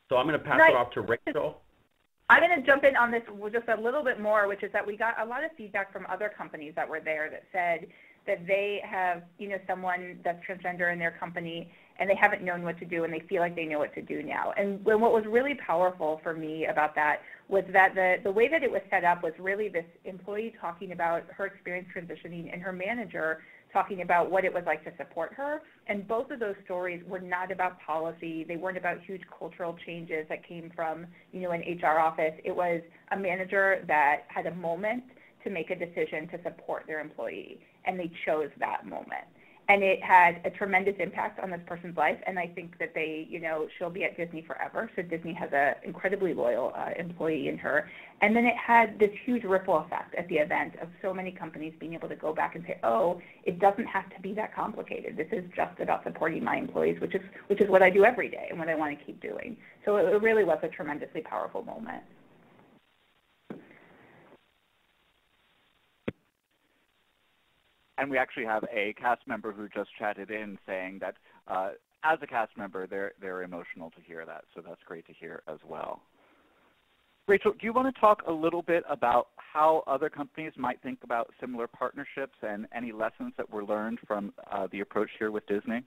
So I'm going to pass Right. it off to Rachel. [LAUGHS] I'm going to jump in on this just a little bit more, which is that we got a lot of feedback from other companies that were there that said that they have, you know, someone that's transgender in their company and they haven't known what to do and they feel like they know what to do now. And what was really powerful for me about that was that the, the way that it was set up was really this employee talking about her experience transitioning and her manager talking about what it was like to support her. And both of those stories were not about policy. They weren't about huge cultural changes that came from, you know, an HR office. It was a manager that had a moment to make a decision to support their employee, and they chose that moment. And it had a tremendous impact on this person's life, and I think that they, you know, she'll be at Disney forever. So Disney has a incredibly loyal uh, employee in her. And then it had this huge ripple effect at the event of so many companies being able to go back and say, oh, it doesn't have to be that complicated. This is just about supporting my employees, which is which is what I do every day and what I want to keep doing. So it really was a tremendously powerful moment. And we actually have a cast member who just chatted in saying that uh, as a cast member, they're they're emotional to hear that. So that's great to hear as well. Rachel, do you want to talk a little bit about how other companies might think about similar partnerships and any lessons that were learned from uh, the approach here with Disney?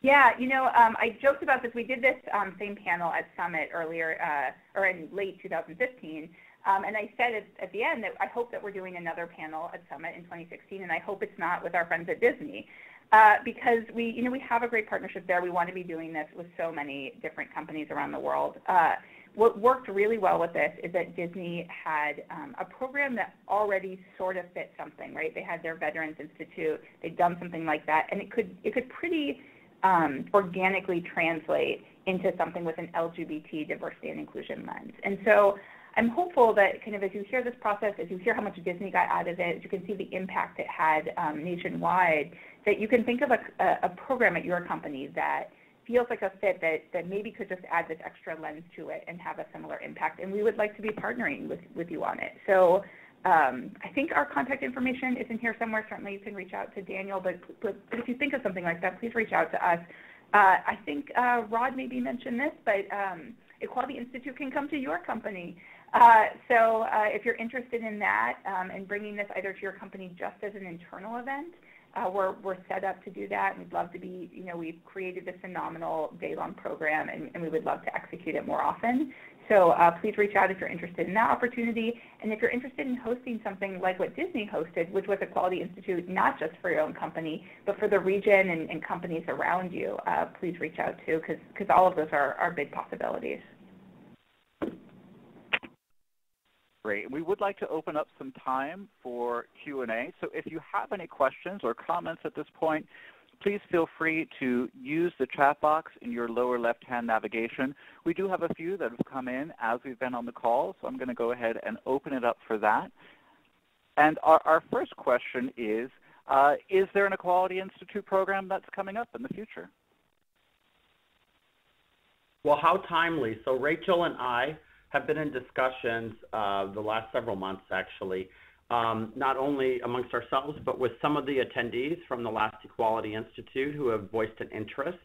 Yeah, you know, um, I joked about this. We did this um, same panel at Summit earlier, uh, or in late 2015, um, and I said at, at, the end that I hope that we're doing another panel at Summit in 2016, and I hope it's not with our friends at Disney, uh, because we, you know, we have a great partnership there. We want to be doing this with so many different companies around the world. Uh, what worked really well with this is that Disney had um, a program that already sort of fit something, right? They had their Veterans Institute, they'd done something like that, and it could it could pretty um, organically translate into something with an LGBT diversity and inclusion lens. And so I'm hopeful that kind of as you hear this process, as you hear how much Disney got out of it, as you can see the impact it had um, nationwide, that you can think of a, a, a program at your company that feels like a fit that, that maybe could just add this extra lens to it and have a similar impact. And we would like to be partnering with, with you on it. So um, I think our contact information is in here somewhere. Certainly you can reach out to Daniel, but, but, but if you think of something like that, please reach out to us. Uh, I think uh, Rod maybe mentioned this, but um, Equality Institute can come to your company. Uh, so uh, if you're interested in that um, and bringing this either to your company just as an internal event uh, we're, we're set up to do that, and we'd love to be, you know, we've created this phenomenal day-long program, and, and we would love to execute it more often. So uh, please reach out if you're interested in that opportunity. And if you're interested in hosting something like what Disney hosted, which was Equality Institute, not just for your own company, but for the region and, and companies around you, uh, please reach out too, because all of those are, are big possibilities. Great. We would like to open up some time for Q&A. So if you have any questions or comments at this point, please feel free to use the chat box in your lower left-hand navigation. We do have a few that have come in as we've been on the call, so I'm going to go ahead and open it up for that. And our, our first question is, uh, is there an Equality Institute program that's coming up in the future? Well, how timely. So Rachel and I have been in discussions uh, the last several months, actually, um, not only amongst ourselves, but with some of the attendees from the last Equality Institute who have voiced an interest.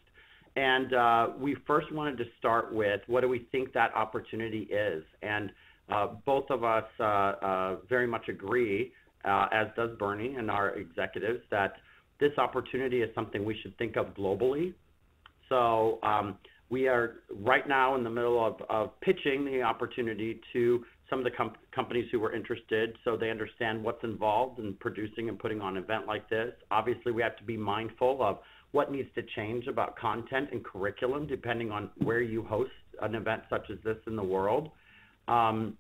And uh, we first wanted to start with what do we think that opportunity is? And uh, both of us uh, uh very much agree, uh, as does Bernie and our executives, that this opportunity is something we should think of globally. So um, we are right now in the middle of, of pitching the opportunity to some of the com companies who were interested so they understand what's involved in producing and putting on an event like this. Obviously, we have to be mindful of what needs to change about content and curriculum depending on where you host an event such as this in the world. Um,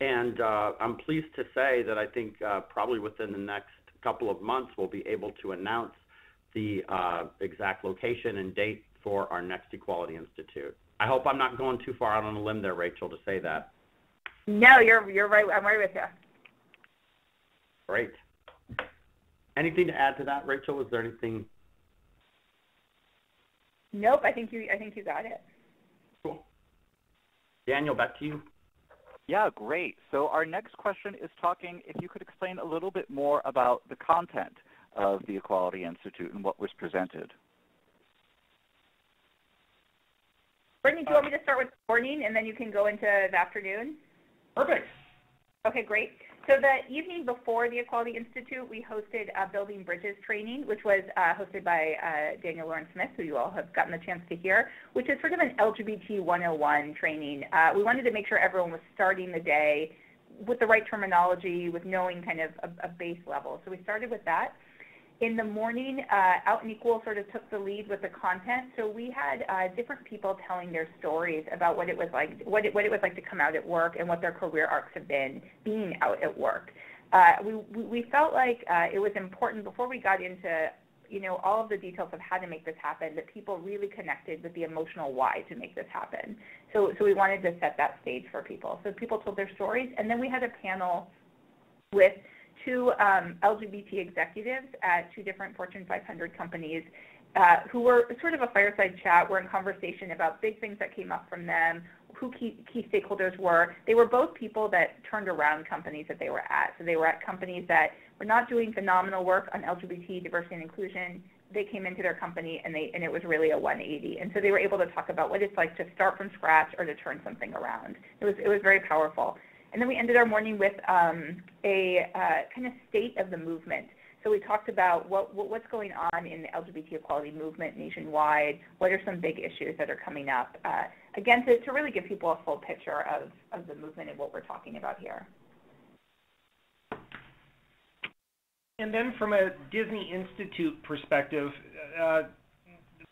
and uh, I'm pleased to say that I think uh, probably within the next couple of months we'll be able to announce the uh, exact location and date for our next Equality Institute. I hope I'm not going too far out on a limb there, Rachel, to say that. No, you're you're right. I'm right with you. Great. Anything to add to that, Rachel? Is there anything? Nope. I think you I think you got it. Cool. Daniel, back to you. Yeah, great. So our next question is talking, if you could explain a little bit more about the content of the Equality Institute and what was presented. Brittany, do you want me to start with morning and then you can go into the afternoon? Perfect. Okay, great. So the evening before the Equality Institute, we hosted a Building Bridges training, which was uh, hosted by uh, Daniel Lawrence Smith, who you all have gotten the chance to hear, which is sort of an LGBT 101 training. Uh, we wanted to make sure everyone was starting the day with the right terminology, with knowing kind of a, a base level. So we started with that in the morning, uh, Out and Equal sort of took the lead with the content. So we had uh, different people telling their stories about what it was like, what it, what it was like to come out at work, and what their career arcs have been being out at work. Uh, we we felt like uh, it was important before we got into you know all of the details of how to make this happen that people really connected with the emotional why to make this happen. So so we wanted to set that stage for people. So people told their stories, and then we had a panel with two um, LGBT executives at two different Fortune 500 companies uh, who were sort of a fireside chat. We're in conversation about big things that came up from them, who key, key stakeholders were. They were both people that turned around companies that they were at. So they were at companies that were not doing phenomenal work on LGBT diversity and inclusion, they came into their company and they and it was really a 180. And so they were able to talk about what it's like to start from scratch or to turn something around. It was it was very powerful. And then we ended our morning with um, a uh, kind of state of the movement. So we talked about what, what, what's going on in the LGBT equality movement nationwide. What are some big issues that are coming up? Uh, again, to, to really give people a full picture of, of the movement and what we're talking about here. And then from a Disney Institute perspective, uh,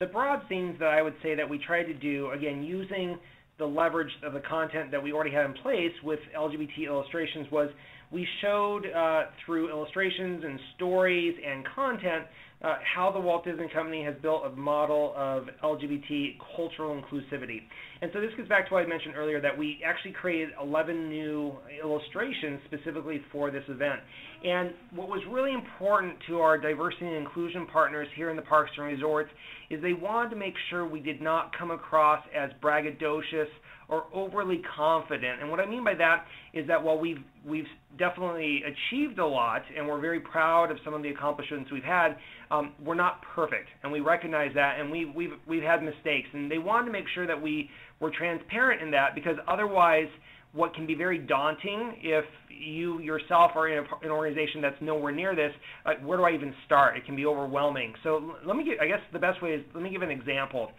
the broad themes that I would say that we tried to do, again, using the leverage of the content that we already had in place with LGBT illustrations was we showed uh, through illustrations and stories and content uh, how the Walt Disney Company has built a model of LGBT cultural inclusivity. And so this goes back to what I mentioned earlier that we actually created 11 new illustrations specifically for this event. And what was really important to our diversity and inclusion partners here in the parks and resorts is they wanted to make sure we did not come across as braggadocious or overly confident. And what I mean by that is that while we've we've definitely achieved a lot and we're very proud of some of the accomplishments we've had, um, we're not perfect, and we recognize that, and we've we've we've had mistakes, and they wanted to make sure that we were transparent in that because otherwise. What can be very daunting if you yourself are in a, an organization that's nowhere near this, uh, where do I even start? It can be overwhelming. So let me get, I guess the best way is, let me give an example.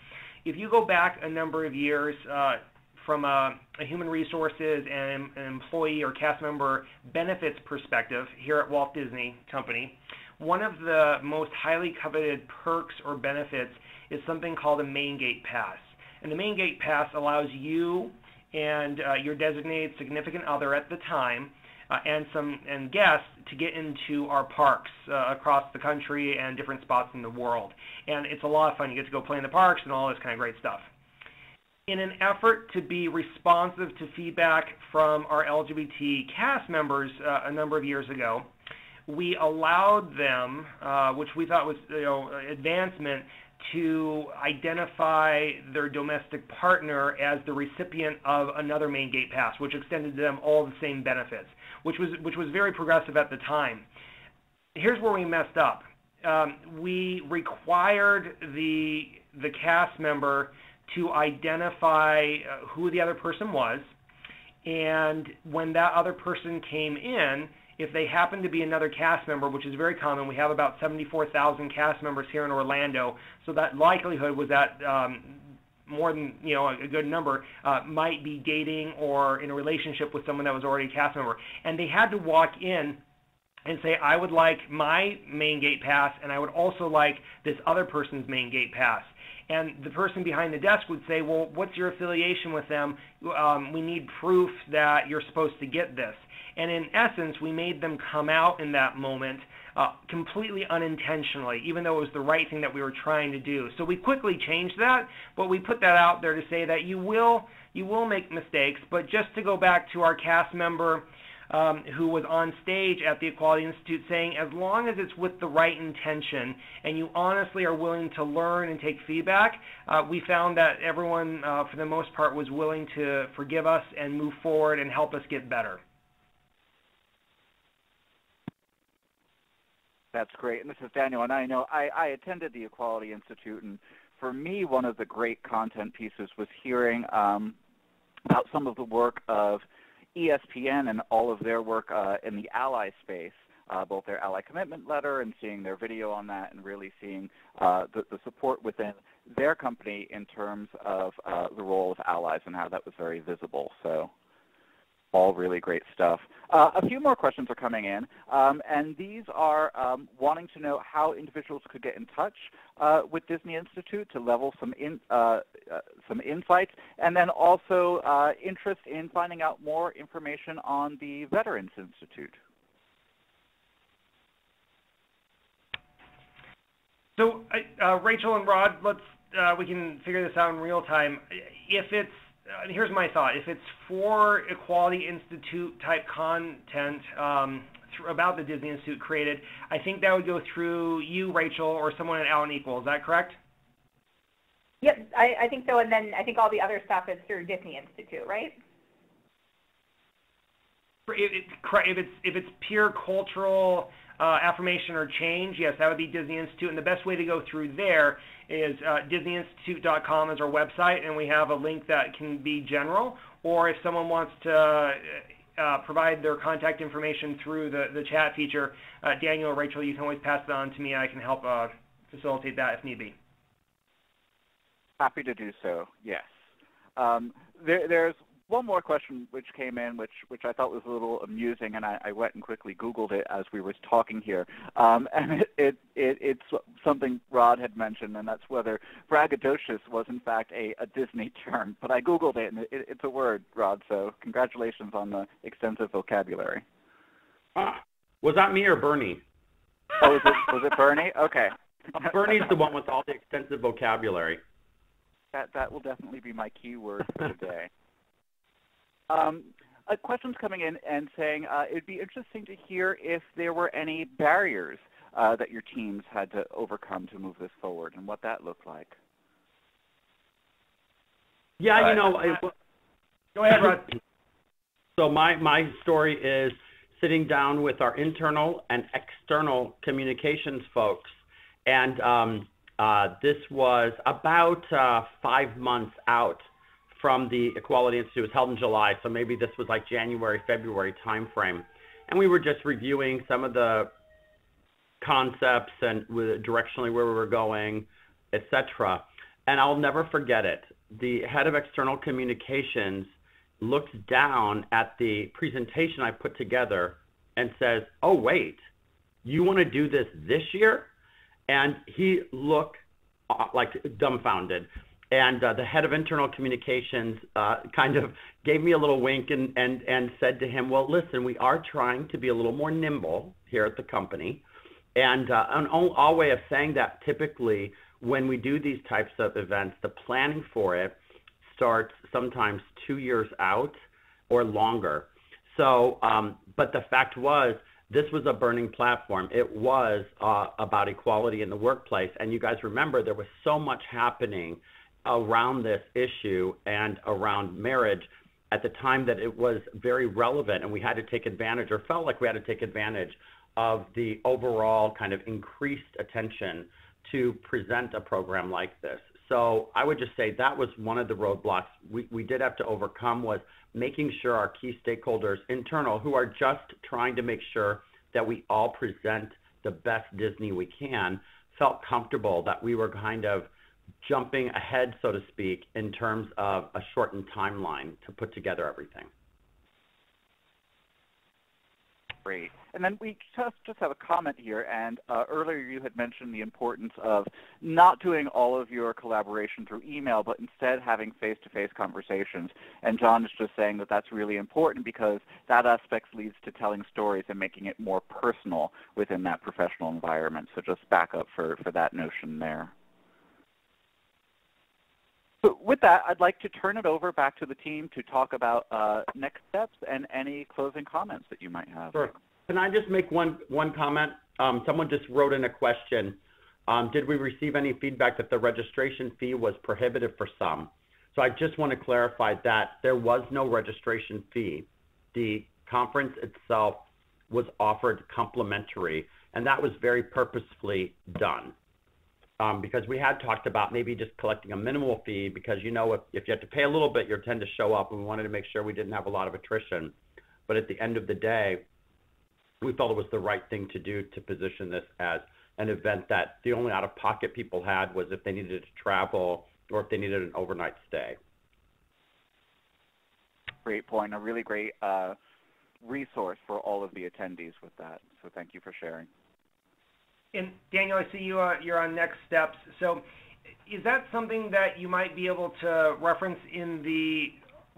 If you go back a number of years, uh, from a, a human resources and an employee or cast member benefits perspective here at Walt Disney Company, one of the most highly coveted perks or benefits is something called a main gate pass. And the main gate pass allows you and uh, your designated significant other at the time uh, and some and guests to get into our parks uh, across the country and different spots in the world. And it's a lot of fun. You get to go play in the parks and all this kind of great stuff in an effort to be responsive to feedback from our LGBT cast members uh, a number of years ago, we allowed them, uh, which we thought was you know advancement, to identify their domestic partner as the recipient of another main gate pass, which extended to them all the same benefits, which was which was very progressive at the time. Here's where we messed up. Um, we required the the cast member to identify uh, who the other person was. And when that other person came in, if they happened to be another cast member, which is very common, we have about 74,000 cast members here in Orlando, so that likelihood was that um, more than you know a good number uh, might be dating or in a relationship with someone that was already a cast member, and they had to walk in and say, I would like my main gate pass, and I would also like this other person's main gate pass and the person behind the desk would say, well, what's your affiliation with them? Um, we need proof that you're supposed to get this. And in essence, we made them come out in that moment uh, completely unintentionally, even though it was the right thing that we were trying to do. So we quickly changed that, but we put that out there to say that you will you will make mistakes. But just to go back to our cast member um, who was on stage at the Equality Institute saying, as long as it's with the right intention and you honestly are willing to learn and take feedback, uh, we found that everyone, uh, for the most part, was willing to forgive us and move forward and help us get better. That's great. And this is Daniel, and I know I, I attended the Equality Institute, and for me, one of the great content pieces was hearing um, about some of the work of ESPN and all of their work uh, in the ally space, uh, both their ally commitment letter and seeing their video on that and really seeing uh, the, the, support within their company in terms of uh, the role of allies and how that was very visible. So all really great stuff. Uh, a few more questions are coming in, um, and these are um, wanting to know how individuals could get in touch uh, with Disney Institute to level some in, uh, uh some insights, and then also uh, interest in finding out more information on the Veterans Institute. So, uh, Rachel and Rod, let's we can figure this out in real time. If it's here's my thought. If it's for Equality Institute type content um, about the Disney Institute created, I think that would go through you, Rachel, or someone at and Equal. Is that correct? Yep, I, I think so. And then I think all the other stuff is through Disney Institute, right? If, if it's if it's pure cultural uh, affirmation or change, yes, that would be Disney Institute. And the best way to go through there is uh, DisneyInstitute.com is our website, and we have a link that can be general. Or if someone wants to uh, provide their contact information through the, the chat feature, uh, Daniel or Rachel, you can always pass it on to me. I can help uh, facilitate that if need be. Happy to do so, yes. Um, there, there's one more question which came in, which which I thought was a little amusing, and I, I went and quickly Googled it as we were talking here. Um, [LAUGHS] and it, it, it, it's something Rod had mentioned, and that's whether braggadocious was in fact a, a Disney [LAUGHS] term. But I Googled it, and it, it's a word, Rod. So congratulations on the extensive vocabulary. Uh, was that me or Bernie? Oh, was it, was it Bernie? Okay. Bernie's the one with all the extensive vocabulary. That that will definitely be my keyword for today. Um, a question's coming in and saying uh, it'd be interesting to hear if there were any barriers uh, that your teams had to overcome to move this forward and what that looked like. Yeah, you know. I, [LAUGHS] Go ahead, Rod. [LAUGHS] So my my story is sitting down with our internal and external communications folks, and um, uh, this was about uh, five months out from the Equality Institute. Was held in July, so maybe this was like January, February timeframe. And we were just reviewing some of the concepts and directionally where we were going, etc. And I'll never forget it. The head of external communications looks down at the presentation I put together and says, "Oh wait, you want to do this this year?" And he looked uh, like dumbfounded and uh, the head of internal communications uh, kind of gave me a little wink and, and, and said to him, well, listen, we are trying to be a little more nimble here at the company. And uh, an all way of saying that typically when we do these types of events, the planning for it starts sometimes two years out or longer. So, um, but the fact was, this was a burning platform. It was uh, about equality in the workplace. And you guys remember there was so much happening around this issue and around marriage at the time that it was very relevant and we had to take advantage or felt like we had to take advantage of the overall kind of increased attention to present a program like this. So I would just say that was one of the roadblocks we, we did have to overcome was making sure our key stakeholders internal who are just trying to make sure that we all present the best Disney we can felt comfortable that we were kind of jumping ahead, so to speak, in terms of a shortened timeline to put together everything. Great. And then we just, just have a comment here, and uh, earlier you had mentioned the importance of not doing all of your collaboration through email, but instead having face-to-face conversations. And John is just saying that that's really important because that aspect leads to telling stories and making it more personal within that professional environment. So just back up for, for that notion there. So with that, I'd like to turn it over back to the team to talk about uh, next steps and any closing comments that you might have. Sure. Can I just make one, one comment? Um, someone just wrote in a question. Um, did we receive any feedback that the registration fee was prohibitive for some? So I just want to clarify that there was no registration fee. The conference itself was offered complimentary, and that was very purposefully done um, because we had talked about maybe just collecting a minimal fee because you know if, if you have to pay a little bit, you tend to show up, and we wanted to make sure we didn't have a lot of attrition. But at the end of the day, we felt it was the right thing to do to position this as an event that the only out-of-pocket people had was if they needed to travel or if they needed an overnight stay. Great point. A really great uh, resource for all of the attendees with that. So thank you for sharing. And Daniel, I see you, uh, you're on next steps. So is that something that you might be able to reference in the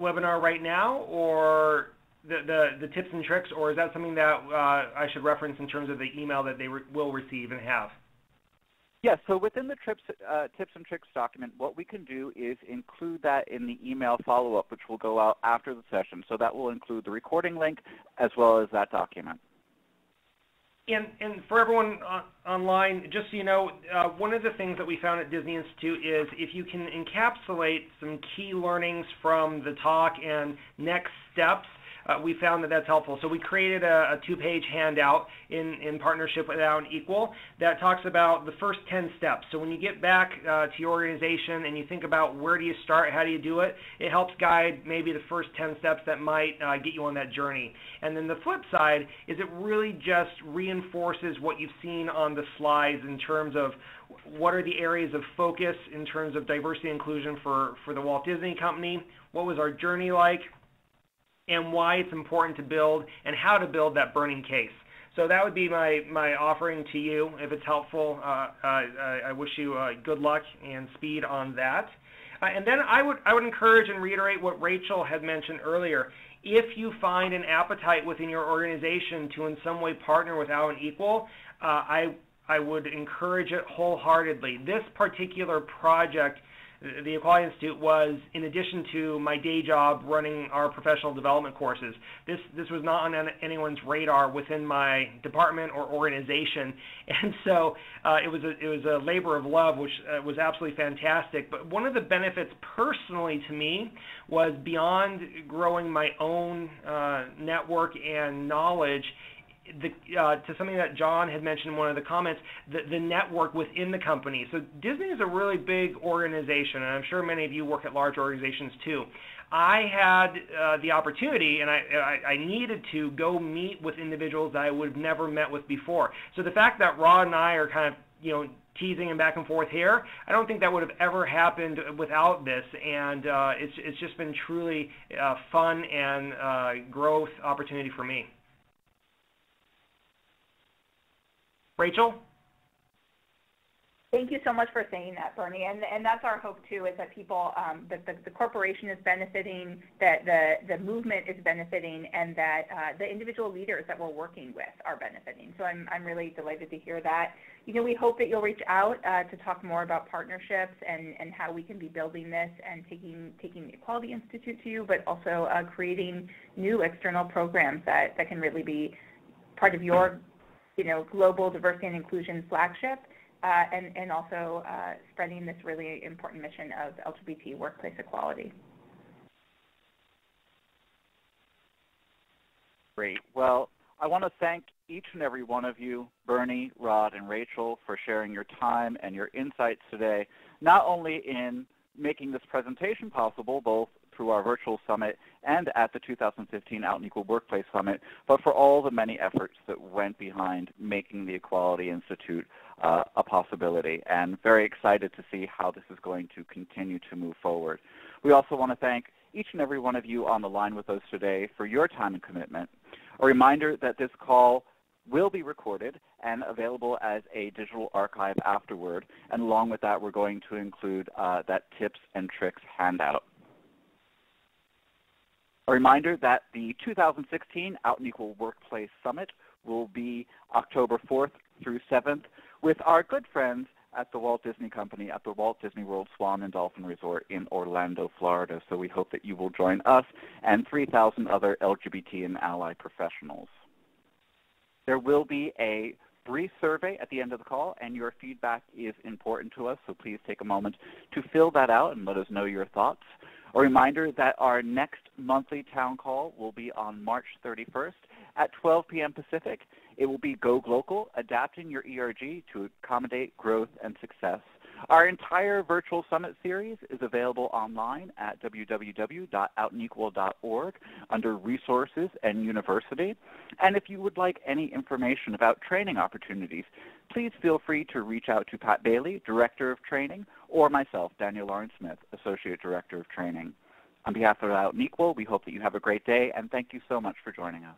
webinar right now, or the, the, the tips and tricks, or is that something that uh, I should reference in terms of the email that they re will receive and have? Yes, so within the trips, uh, tips and tricks document, what we can do is include that in the email follow-up, which will go out after the session. So that will include the recording link as well as that document. And, and for everyone uh, online, just so you know, uh, one of the things that we found at Disney Institute is if you can encapsulate some key learnings from the talk and next steps, uh, we found that that's helpful. So we created a, a two-page handout in, in partnership with Out Equal that talks about the first 10 steps. So when you get back uh, to your organization and you think about where do you start, how do you do it, it helps guide maybe the first 10 steps that might uh, get you on that journey. And then the flip side is it really just reinforces what you've seen on the slides in terms of what are the areas of focus in terms of diversity and inclusion for, for the Walt Disney Company, what was our journey like, and why it's important to build and how to build that burning case. So that would be my, my offering to you. If it's helpful, uh, uh, I wish you uh, good luck and speed on that. Uh, and then I would, I would encourage and reiterate what Rachel had mentioned earlier. If you find an appetite within your organization to in some way partner with and Equal, uh, I, I would encourage it wholeheartedly. This particular project the Equality Institute was in addition to my day job running our professional development courses. This this was not on anyone's radar within my department or organization, [LAUGHS] and so uh, it was a it was a labor of love, which uh, was absolutely fantastic. But one of the benefits personally to me was beyond growing my own uh, network and knowledge the, uh, to something that John had mentioned in one of the comments, the, the network within the company. So Disney is a really big organization, and I'm sure many of you work at large organizations too. I had uh, the opportunity, and I, I, I needed to go meet with individuals that I would have never met with before. So the fact that Rod and I are kind of, you know, teasing and back and forth here. I don't think that would have ever happened without this, and uh, it's it's just been truly uh, fun and uh, growth opportunity for me. Rachel? Thank you so much for saying that, Bernie. And, and that's our hope too, is that people, um, that the, the, corporation is benefiting, that the, the movement is benefiting, and that uh, the individual leaders that we're working with are benefiting. So I'm, I'm really delighted to hear that. You know, we hope that you'll reach out uh, to talk more about partnerships and, and how we can be building this and taking, taking the Equality Institute to you, but also uh, creating new external programs that, that can really be part of your you know, global diversity and inclusion flagship, uh, and, and also uh, spreading this really important mission of LGBT workplace equality. Great. Well, I want to thank each and every one of you, Bernie, Rod, and Rachel, for sharing your time and your insights today, not only in making this presentation possible, both through our virtual summit and at the 2015 Out and Equal Workplace Summit, but for all the many efforts that went behind making the Equality Institute uh, a possibility, and very excited to see how this is going to continue to move forward. We also want to thank each and every one of you on the line with us today for your time and commitment. A reminder that this call will be recorded and available as a digital archive afterward. And along with that, we're going to include uh, that tips and tricks handout. A reminder that the 2016 Out and Equal Workplace Summit will be October 4th through 7th with our good friends at the Walt Disney Company at the Walt Disney World Swan and Dolphin Resort in Orlando, Florida. So we hope that you will join us and 3,000 other LGBT and ally professionals. There will be a brief survey at the end of the call, and your feedback is important to us, so please take a moment to fill that out and let us know your thoughts. A reminder that our next monthly town call will be on March 31st at 12 p.m. Pacific. It will be Go Global, adapting your ERG to accommodate growth and success. Our entire virtual summit series is available online at www.outandequal.org under Resources and University. And if you would like any information about training opportunities, please feel free to reach out to Pat Bailey, Director of Training, or myself, Daniel Lawrence Smith, Associate Director of Training. On behalf of Out and Equal, we hope that you have a great day, and thank you so much for joining us.